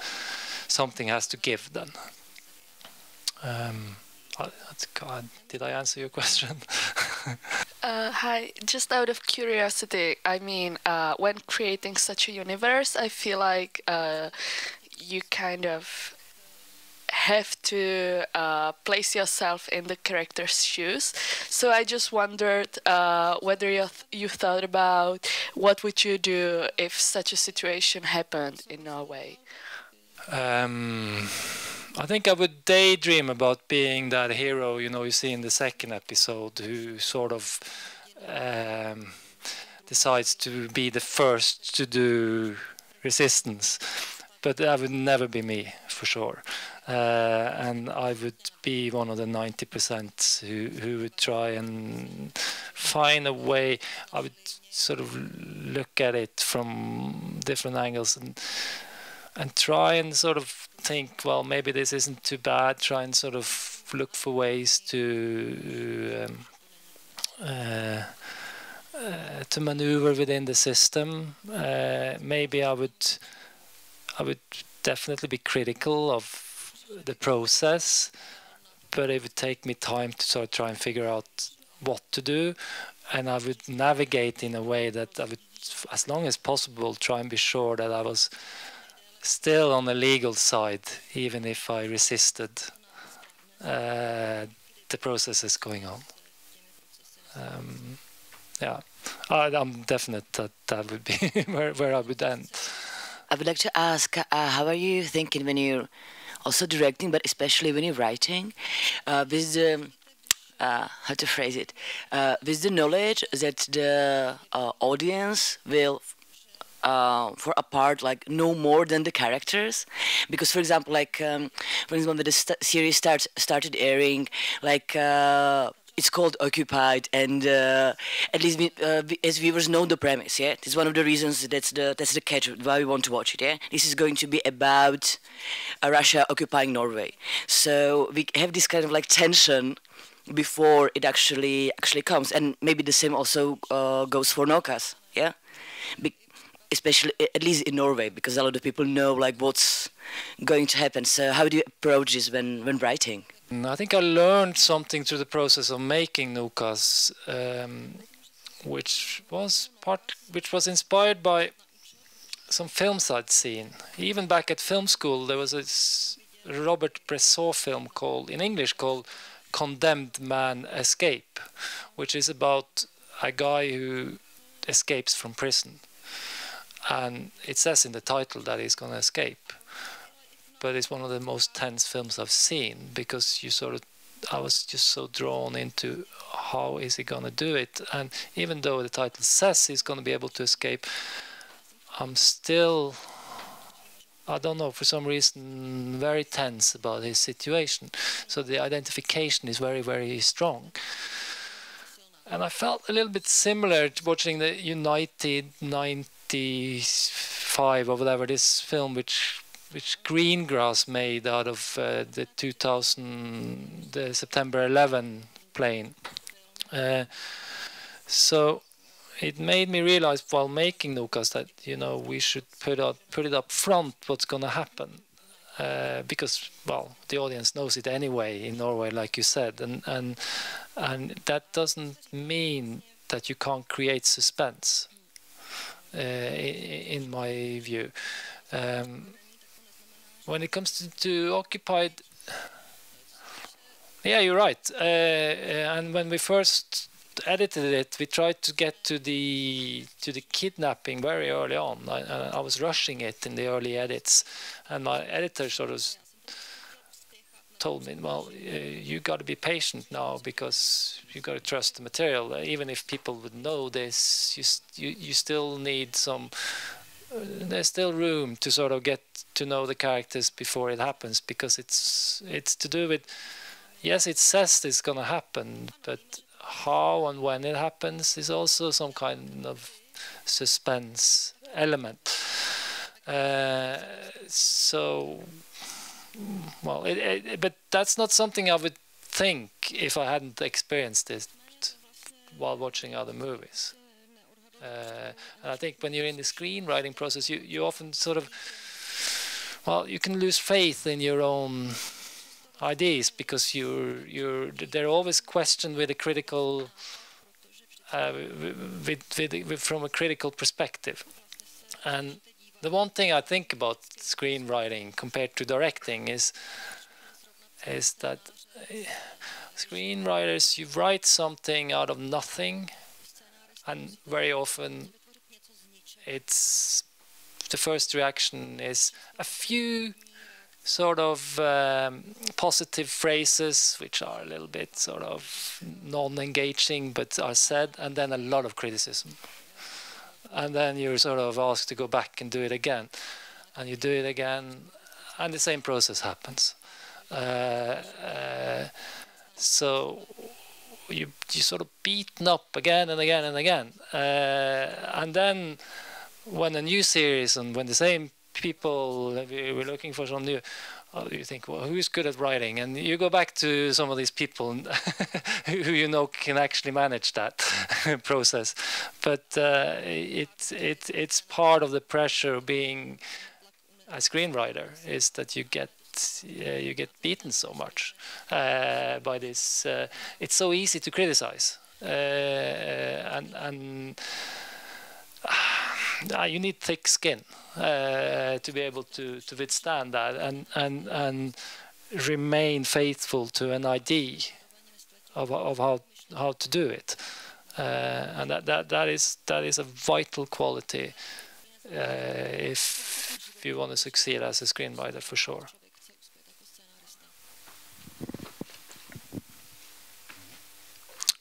something has to give then. Um, God, did I answer your question? uh, hi, just out of curiosity, I mean, uh, when creating such a universe, I feel like uh, you kind of have to uh, place yourself in the character's shoes. So I just wondered uh, whether you, th you thought about what would you do if such a situation happened in Norway. Um, I think I would daydream about being that hero, you know, you see in the second episode, who sort of um, decides to be the first to do resistance. But that would never be me, for sure. Uh, and I would be one of the 90% who, who would try and find a way. I would sort of look at it from different angles and and try and sort of think, well, maybe this isn't too bad. Try and sort of look for ways to um, uh, uh, to maneuver within the system. Uh, maybe I would I would definitely be critical of the process, but it would take me time to sort of try and figure out what to do, and I would navigate in a way that I would, as long as possible, try and be sure that I was still on the legal side, even if I resisted uh, the processes going on. Um, yeah, I, am definite that that would be where, where I would end. I would like to ask, uh, how are you thinking when you're also directing, but especially when you're writing, uh, with the uh, how to phrase it, uh, with the knowledge that the uh, audience will uh, for a part like no more than the characters. Because for example like um, for example when the st series starts started airing like uh, it's called Occupied, and uh, at least we, uh, as viewers know the premise. Yeah, it's one of the reasons that's the that's the catch why we want to watch it. Yeah, this is going to be about uh, Russia occupying Norway, so we have this kind of like tension before it actually actually comes, and maybe the same also uh, goes for Nokas. Yeah. Be especially at least in Norway, because a lot of people know like what's going to happen. So how do you approach this when when writing? I think I learned something through the process of making Nokas, um, which was part, which was inspired by some films I'd seen. Even back at film school, there was a Robert Bresson film called, in English, called condemned man escape, which is about a guy who escapes from prison. And it says in the title that he's going to escape. But it's one of the most tense films I've seen because you sort of, I was just so drawn into how is he going to do it. And even though the title says he's going to be able to escape, I'm still I don't know, for some reason, very tense about his situation. So the identification is very, very strong. And I felt a little bit similar to watching the United 95 or whatever, this film which which Greengrass made out of uh, the 2000, the September 11 plane. Uh, so it made me realize while making Nokas that you know we should put out put it up front what's going to happen uh, because well the audience knows it anyway in Norway like you said and and and that doesn't mean that you can't create suspense uh, in, in, my view um, when it comes to, to occupied yeah you're right uh, uh and when we first edited it, we tried to get to the to the kidnapping very early on. I, I was rushing it in the early edits, and my editor sort of told me, "Well, uh, you got to be patient now because you got to trust the material. Even if people would know this, you you you still need some. There's still room to sort of get to know the characters before it happens because it's it's to do with." Yes, it says it's gonna happen, but how and when it happens is also some kind of suspense element. Uh, so, well, it, it, but that's not something I would think if I hadn't experienced it while watching other movies. Uh, and I think when you're in the screenwriting process, you, you often sort of, well, you can lose faith in your own ideas because you're you're they're always questioned with a critical uh, with, with, with, from a critical perspective. And the one thing I think about screenwriting compared to directing is is that uh, screenwriters you write something out of nothing and very often it's the first reaction is a few sort of um, positive phrases which are a little bit sort of non-engaging but are said and then a lot of criticism. And then you're sort of asked to go back and do it again. And you do it again and the same process happens. Uh, uh, so you you sort of beaten up again and again and again. Uh, and then when a new series and when the same people we're looking for some new uh, you think well who's good at writing? And you go back to some of these people who you know can actually manage that process. But uh, it, it it's part of the pressure of being a screenwriter is that you get you get beaten so much uh, by this uh, it's so easy to criticize uh, and and uh, you need thick skin uh, to be able to, to withstand that and, and, and remain faithful to an idea of, of how, how to do it. Uh, and that, that, that, is, that is a vital quality uh, if you want to succeed as a screenwriter for sure.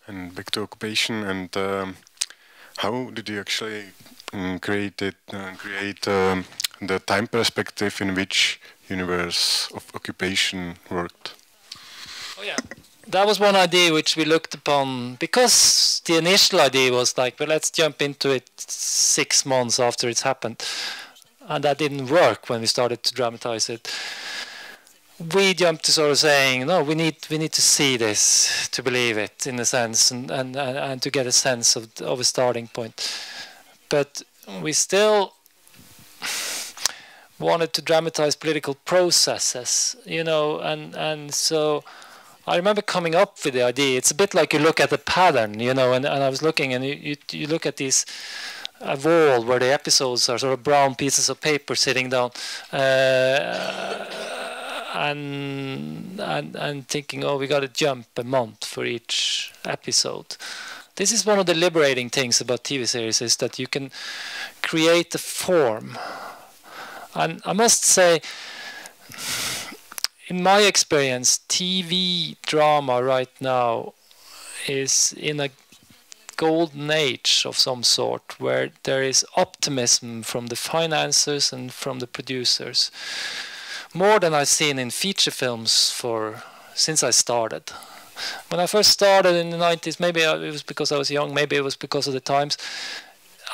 And back to occupation and um, how did you actually um, create it, uh, create um, the time perspective in which universe of occupation worked? Oh yeah, that was one idea which we looked upon because the initial idea was like, well, let's jump into it six months after it's happened, and that didn't work when we started to dramatize it we jumped to sort of saying, no, we need we need to see this to believe it in a sense, and and and to get a sense of of a starting point. But we still wanted to dramatize political processes, you know, and and so. I remember coming up with the idea. It's a bit like you look at the pattern, you know, and, and I was looking and you, you, you look at these a wall where the episodes are sort of brown pieces of paper sitting down. Uh, and and and thinking, oh, we got to jump a month for each episode. This is one of the liberating things about TV series is that you can create a form. And I must say, in my experience, TV drama right now is in a golden age of some sort where there is optimism from the financiers and from the producers more than I've seen in feature films for since I started. When I first started in the 90s, maybe it was because I was young, maybe it was because of the times.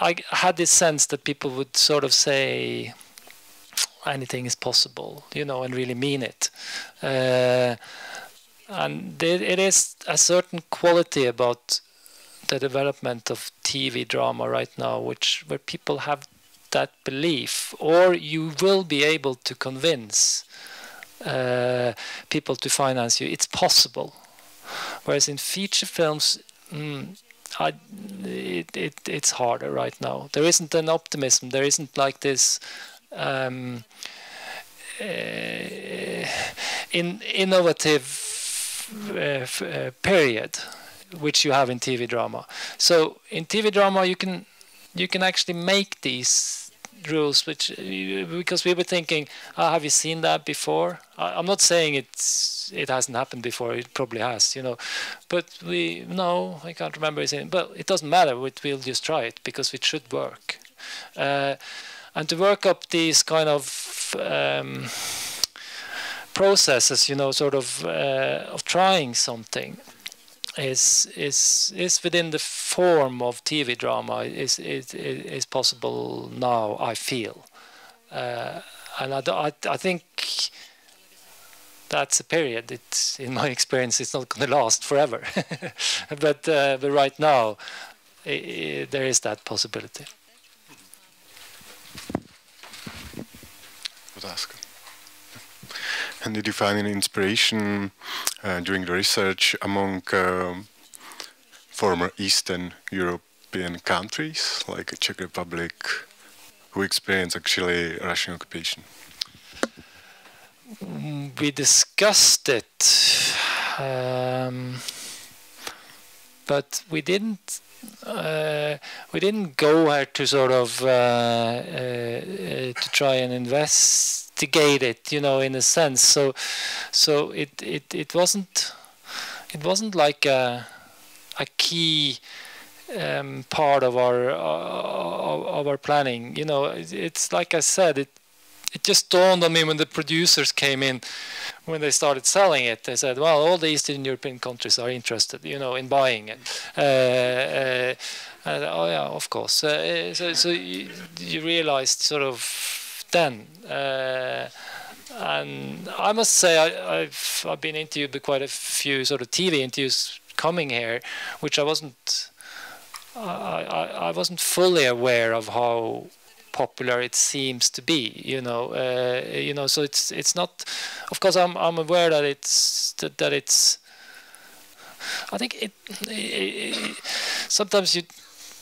I had this sense that people would sort of say anything is possible, you know, and really mean it. Uh, and it is a certain quality about the development of TV drama right now, which where people have that belief, or you will be able to convince uh, people to finance you. It's possible. Whereas in feature films, mm, I, it, it, it's harder right now. There isn't an optimism. There isn't like this um, uh, in innovative uh, uh, period which you have in TV drama. So in TV drama, you can you can actually make these rules, which because we were thinking, oh, have you seen that before? I, am not saying it's it hasn't happened before. It probably has, you know, but we no, I can't remember saying. But it doesn't matter. We, will just try it because it should work. Uh, and to work up these kind of um, processes, you know, sort of uh, of trying something is is is within the form of TV drama is is is possible now. I feel, uh, and I, I I think that's a period. It's in my experience, it's not going to last forever. but uh, but right now, there is that possibility. Would ask. And did you find any inspiration uh, during the research among um, former Eastern European countries like Czech Republic who experienced actually Russian occupation? Mm, we discussed it, um, but we didn't. Uh, we didn't go there to sort of uh, uh, to try and investigate it, you know, in a sense. So, so it it it wasn't it wasn't like a a key um, part of our uh, of our planning. You know, it's like I said, it it just dawned on me when the producers came in, when they started selling it. They said, "Well, all the Eastern European countries are interested, you know, in buying it." Uh, uh, oh yeah, of course. Uh, so, so you, you realized sort of then. Uh, and I must say, I, have I've been interviewed by quite a few sort of TV interviews coming here, which I wasn't I, I, I wasn't fully aware of how popular it seems to be. You know, uh, you know. So it's it's not. Of course, I'm I'm aware that it's that, that it's. I think it, it, sometimes you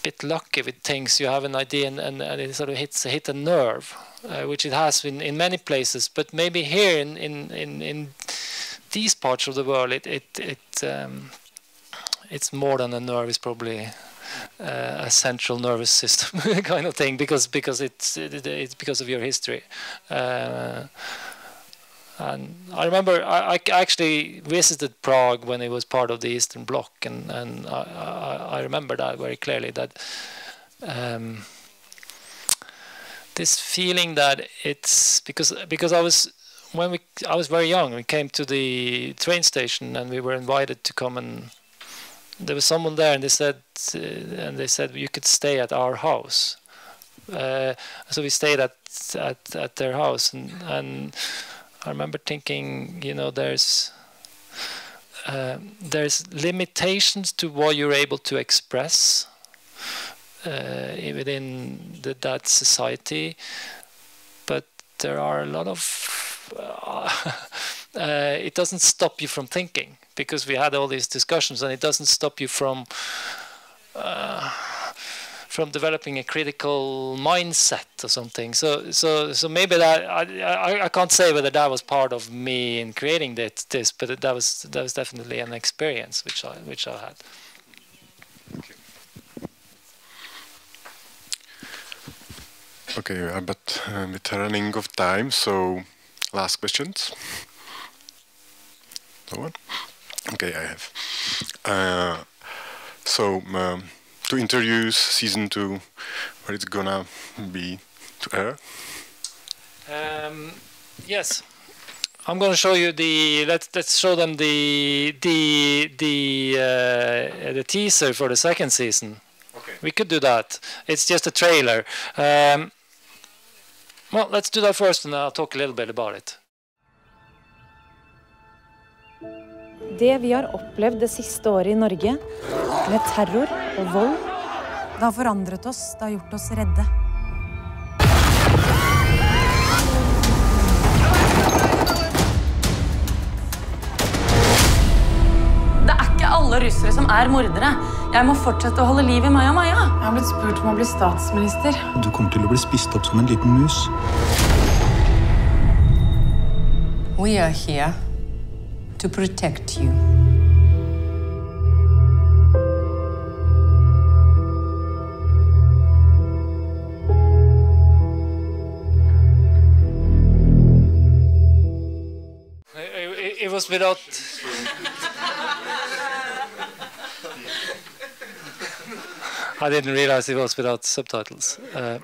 bit lucky with things. You have an idea and, and, and it sort of hits hit a nerve, uh, which it has in, in many places. But maybe here in in, in, in these parts of the world, it it it um, it's more than a nerve. It's probably a central nervous system kind of thing because because it's it's because of your history. Uh, and I remember I, I, actually visited Prague when it was part of the Eastern Bloc, and and I, I, I remember that very clearly. That um, this feeling that it's because because I was when we I was very young. We came to the train station and we were invited to come and there was someone there and they said uh, and they said you could stay at our house. Uh, so we stayed at at at their house and and I remember thinking, you know, there's uh, there's limitations to what you're able to express uh, within the, that society, but there are a lot of. Uh, it doesn't stop you from thinking because we had all these discussions, and it doesn't stop you from uh, from developing a critical mindset or something. So so so maybe that I, I I can't say whether that was part of me in creating this this, but that was that was definitely an experience which I which I had. Okay, uh, but uh, with running of time, so last questions. No one? Okay, I have. Uh, so, um, to introduce season two, where it's gonna be to air? Um, yes, I'm going to show you the. Let's let's show them the the the uh, the teaser for the second season. Okay. We could do that. It's just a trailer. Um, well, let's do that first, and I'll talk a little bit about it. Det vi har opplevd det siste året i Norge, med terror og vold, det har forandret oss, det har gjort oss redde. Det er ikke alle russere som er mordere. Jeg må fortsette å holde liv i Maya Maya. Jeg har blitt spurt om å bli statsminister. Du kommer til å bli spist opp som en liten mus. We are here to protect you. It, was without. I didn't realize it was without subtitles. Uh,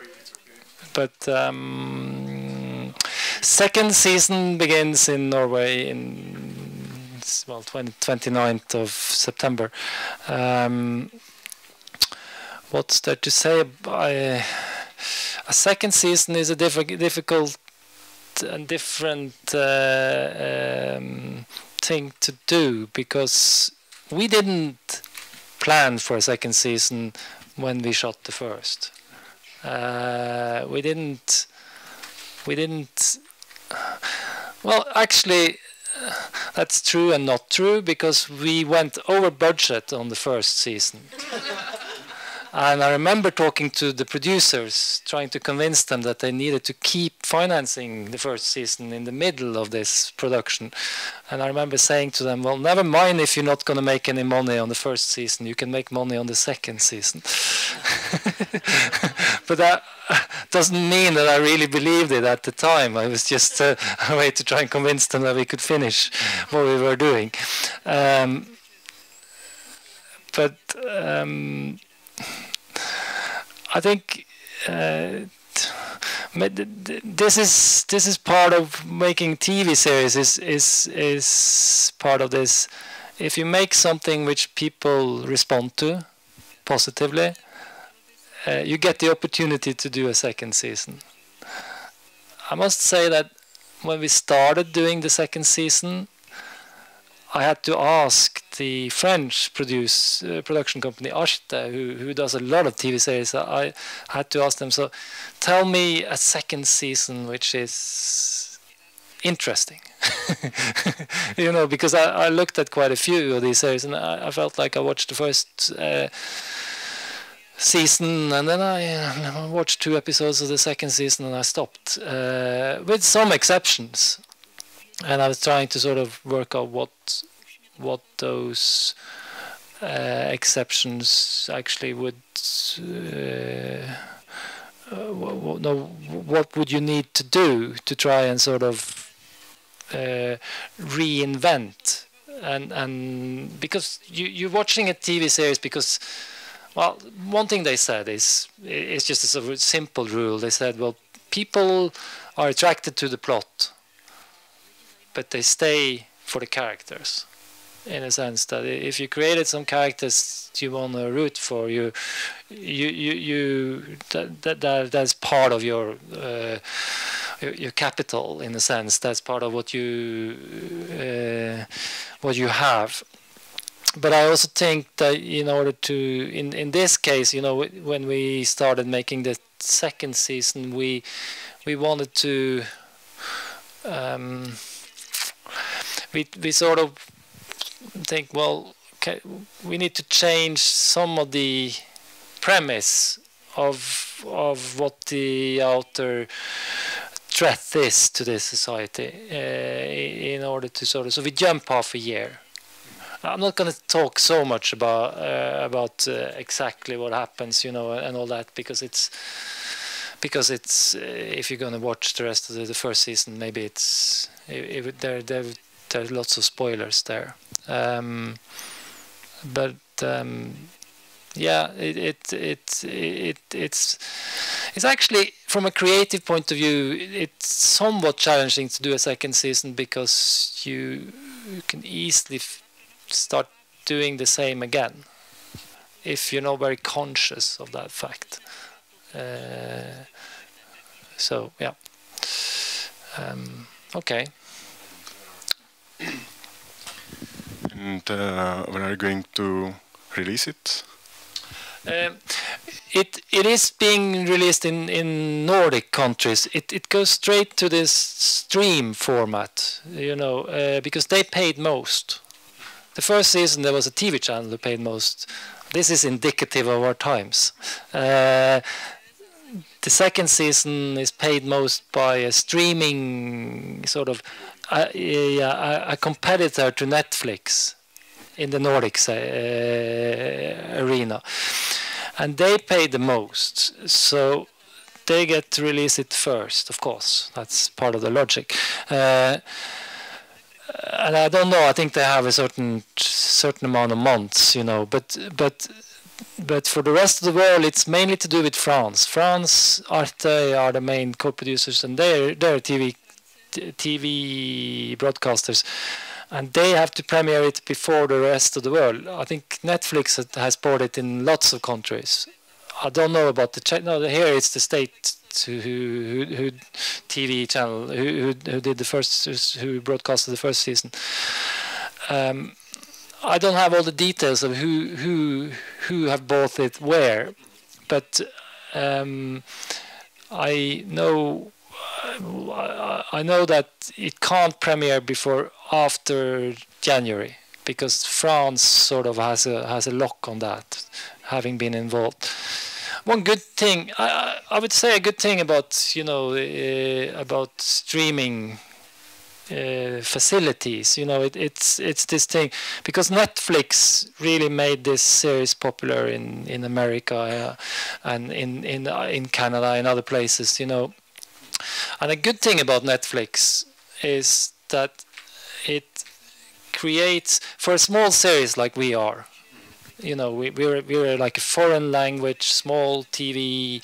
but um, second season begins in Norway in well 20, 29th of September. Um, what's there to say? I, a second season is a diffi difficult and different uh, um, thing to do because we didn't plan for a second season when we shot the first. Uh, we didn't. We didn't. Well, actually, that's true and not true because we went over budget on the first season. and I remember talking to the producers, trying to convince them that they needed to keep financing the first season in the middle of this production. And I remember saying to them, well, never mind if you're not going to make any money on the first season, you can make money on the second season. but that doesn't mean that I really believed it at the time. I was just uh, a way to try and convince them that we could finish what we were doing. Um, but um, I think uh, this is this is part of making TV series. Is is is part of this. If you make something which people respond to positively, uh, you get the opportunity to do a second season. I must say that when we started doing the second season, I had to ask the French produce uh, production company Arte, who who does a lot of TV series. I had to ask them. So, tell me a second season which is interesting. you know, because I, I looked at quite a few of these series, and I, I felt like I watched the first. Uh, season and then I uh, watched two episodes of the second season and I stopped uh, with some exceptions. And I was trying to sort of work out what what those uh, exceptions actually would uh, what, no, what would you need to do to try and sort of uh, reinvent? And and because you you're watching a TV series because well one thing they said is it's just a sort of simple rule. They said well people are attracted to the plot but they stay for the characters in a sense that if you created some characters you want to root for you you you, you that, that, that that's part of your, uh, your your capital in a sense. That's part of what you uh, what you have but I also think that in order to in in this case you know when we started making the second season we we wanted to um, we we sort of think well okay, we need to change some of the premise of of what the outer threat is to this society uh, in order to sort of so we jump half a year I'm not going to talk so much about uh, about uh, exactly what happens, you know, and all that because it's because it's uh, if you're going to watch the rest of the, the first season, maybe it's it, it, there there there's lots of spoilers there. Um, but um, yeah, it, it it it it's it's actually from a creative point of view, it's somewhat challenging to do a second season because you you can easily start doing the same again if you're not very conscious of that fact. Uh, so yeah. Um, okay. And uh, when are you going to release it? Um, it it is being released in in Nordic countries. It it goes straight to this stream format, you know, uh, because they paid most. The first season there was a TV channel who paid most. This is indicative of our times. Uh, the second season is paid most by a streaming sort of uh, yeah, a, a competitor to Netflix in the Nordics uh, arena, and they pay the most. So they get to release it first, of course. That's part of the logic. Uh, and I don't know. I think they have a certain certain amount of months, you know. But but but for the rest of the world, it's mainly to do with France. France, Arte are the main co-producers, and they're they're TV TV broadcasters, and they have to premiere it before the rest of the world. I think Netflix has bought it in lots of countries. I don't know about the Czech. no. Here it's the state who, who, who TV channel who, who, did the first who broadcasted the first season. Um, I don't have all the details of who who who have bought it where, but um, I know I know that it can't premiere before after January because France sort of has a has a lock on that, having been involved one good thing I, I would say a good thing about you know uh, about streaming uh, facilities you know it, it's it's this thing because Netflix really made this series popular in in America uh, and in in uh, in Canada and other places you know. And a good thing about Netflix is that it creates for a small series like we are you know we, we're we're like a foreign language small TV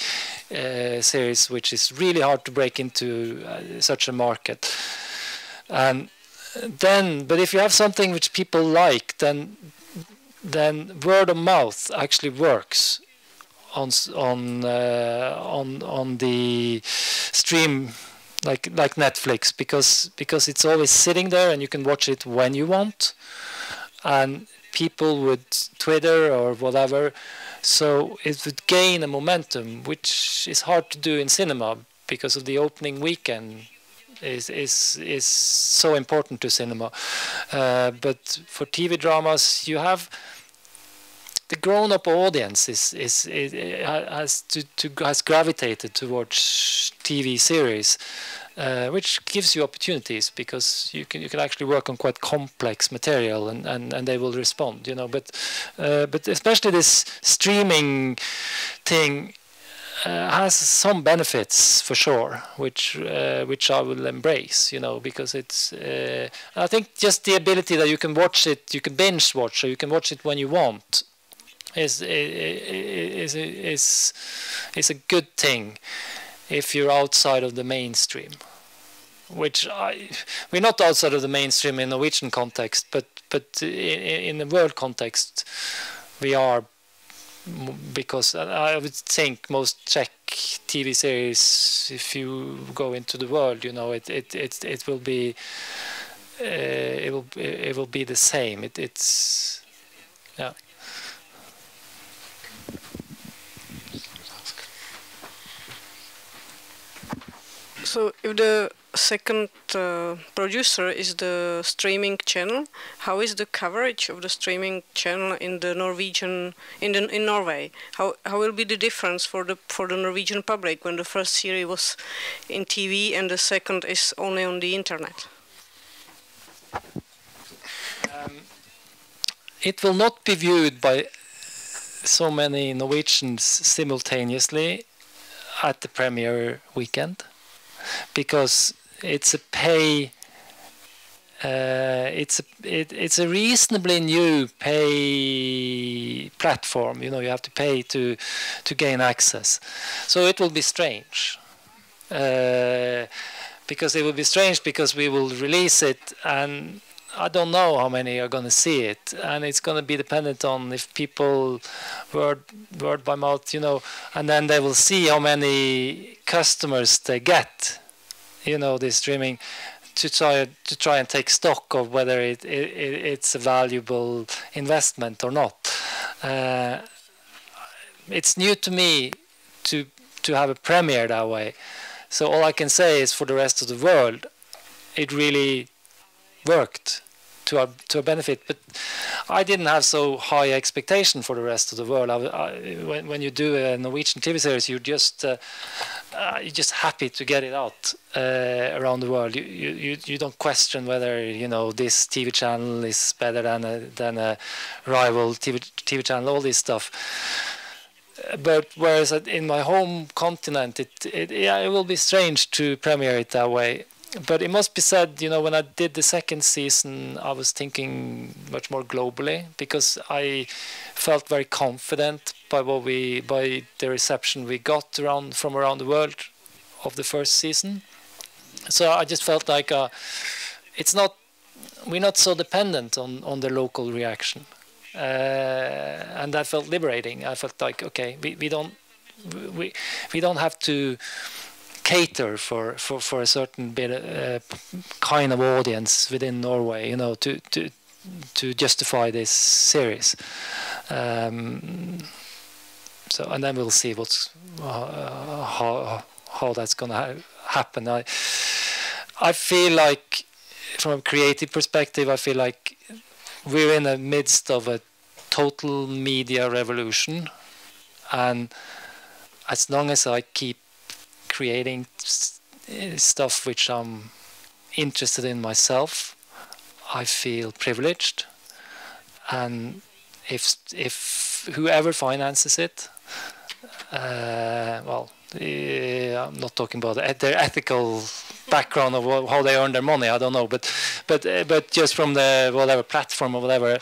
uh, series which is really hard to break into uh, such a market. And then but if you have something which people like then then word of mouth actually works on on uh, on on the stream like like Netflix because because it's always sitting there and you can watch it when you want. And people with Twitter or whatever. So it would gain a momentum, which is hard to do in cinema because of the opening weekend is is is so important to cinema. Uh, but for TV dramas, you have the grown-up audience is is, is has to, to has gravitated towards TV series uh, which gives you opportunities because you can you can actually work on quite complex material and, and, and they will respond you know but uh, but especially this streaming thing uh, has some benefits for sure, which uh, which I will embrace, you know, because it's. Uh, I think just the ability that you can watch it, you can binge watch, or you can watch it when you want, is is is is a good thing if you're outside of the mainstream which I, we're not outside of the mainstream in Norwegian context, but but in, in the world context, we are because I would think most Czech TV series, if you go into the world, you know, it it it it will be uh, it will it will be the same. It it's yeah. So if the second uh, producer is the streaming channel. How is the coverage of the streaming channel in the Norwegian in the, in Norway? How how will be the difference for the for the Norwegian public when the first series was in TV and the second is only on the internet? Um, it will not be viewed by so many Norwegians simultaneously at the premiere weekend because it's a pay uh, it's a it, it's a reasonably new pay platform. You know you have to pay to to gain access. So it will be strange uh, because it will be strange because we will release it and I don't know how many are going to see it, and it's going to be dependent on if people word word by mouth, you know, and then they will see how many customers they get, you know, this streaming, to try to try and take stock of whether it, it it's a valuable investment or not. Uh, it's new to me to to have a premiere that way, so all I can say is for the rest of the world, it really worked to our to our benefit. But I didn't have so high expectation for the rest of the world. I, I, when when you do a Norwegian TV series, you're just uh, uh, you're just happy to get it out uh, around the world. You, you you don't question whether you know this TV channel is better than a than a rival TV TV channel. All this stuff. But whereas in my home continent, it, it yeah it will be strange to premiere it that way but it must be said, you know, when I did the second season, I was thinking much more globally because I felt very confident by what we, by the reception we got around from around the world of the first season. So I just felt like uh, it's not, we're not so dependent on on the local reaction, uh, and that felt liberating. I felt like okay, we we don't we we don't have to cater for, for, for a certain bit uh, kind of audience within Norway, you know, to to to justify this series. Um, so and then we'll see what's uh, how how that's gonna ha happen. I I feel like from a creative perspective, I feel like we're in the midst of a total media revolution, and as long as I keep creating stuff which I'm interested in myself, I feel privileged. And if if whoever finances it, uh, well, uh, I'm not talking about their ethical background of how they earn their money. I don't know, but but uh, but just from the whatever platform or whatever,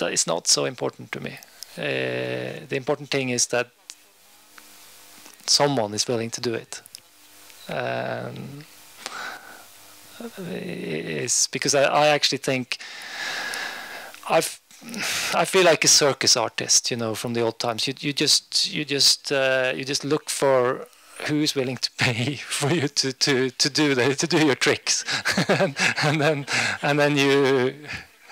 it's not so important to me. Uh, the important thing is that someone is willing to do it. Um, is because I, I actually think I've I feel like a circus artist, you know, from the old times. You you just you just uh, you just look for who's willing to pay for you to to to do the, to do your tricks, and, and then and then you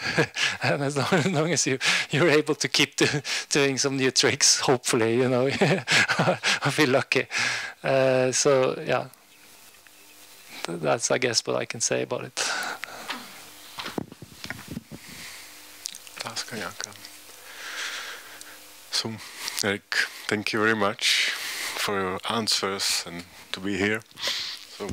and as long, as long, as you you're able to keep do, doing some new tricks, hopefully, you know, I feel lucky. Uh, so yeah, that's I guess what I can say about it. So, Erik, thank you very much for your answers and to be here. So.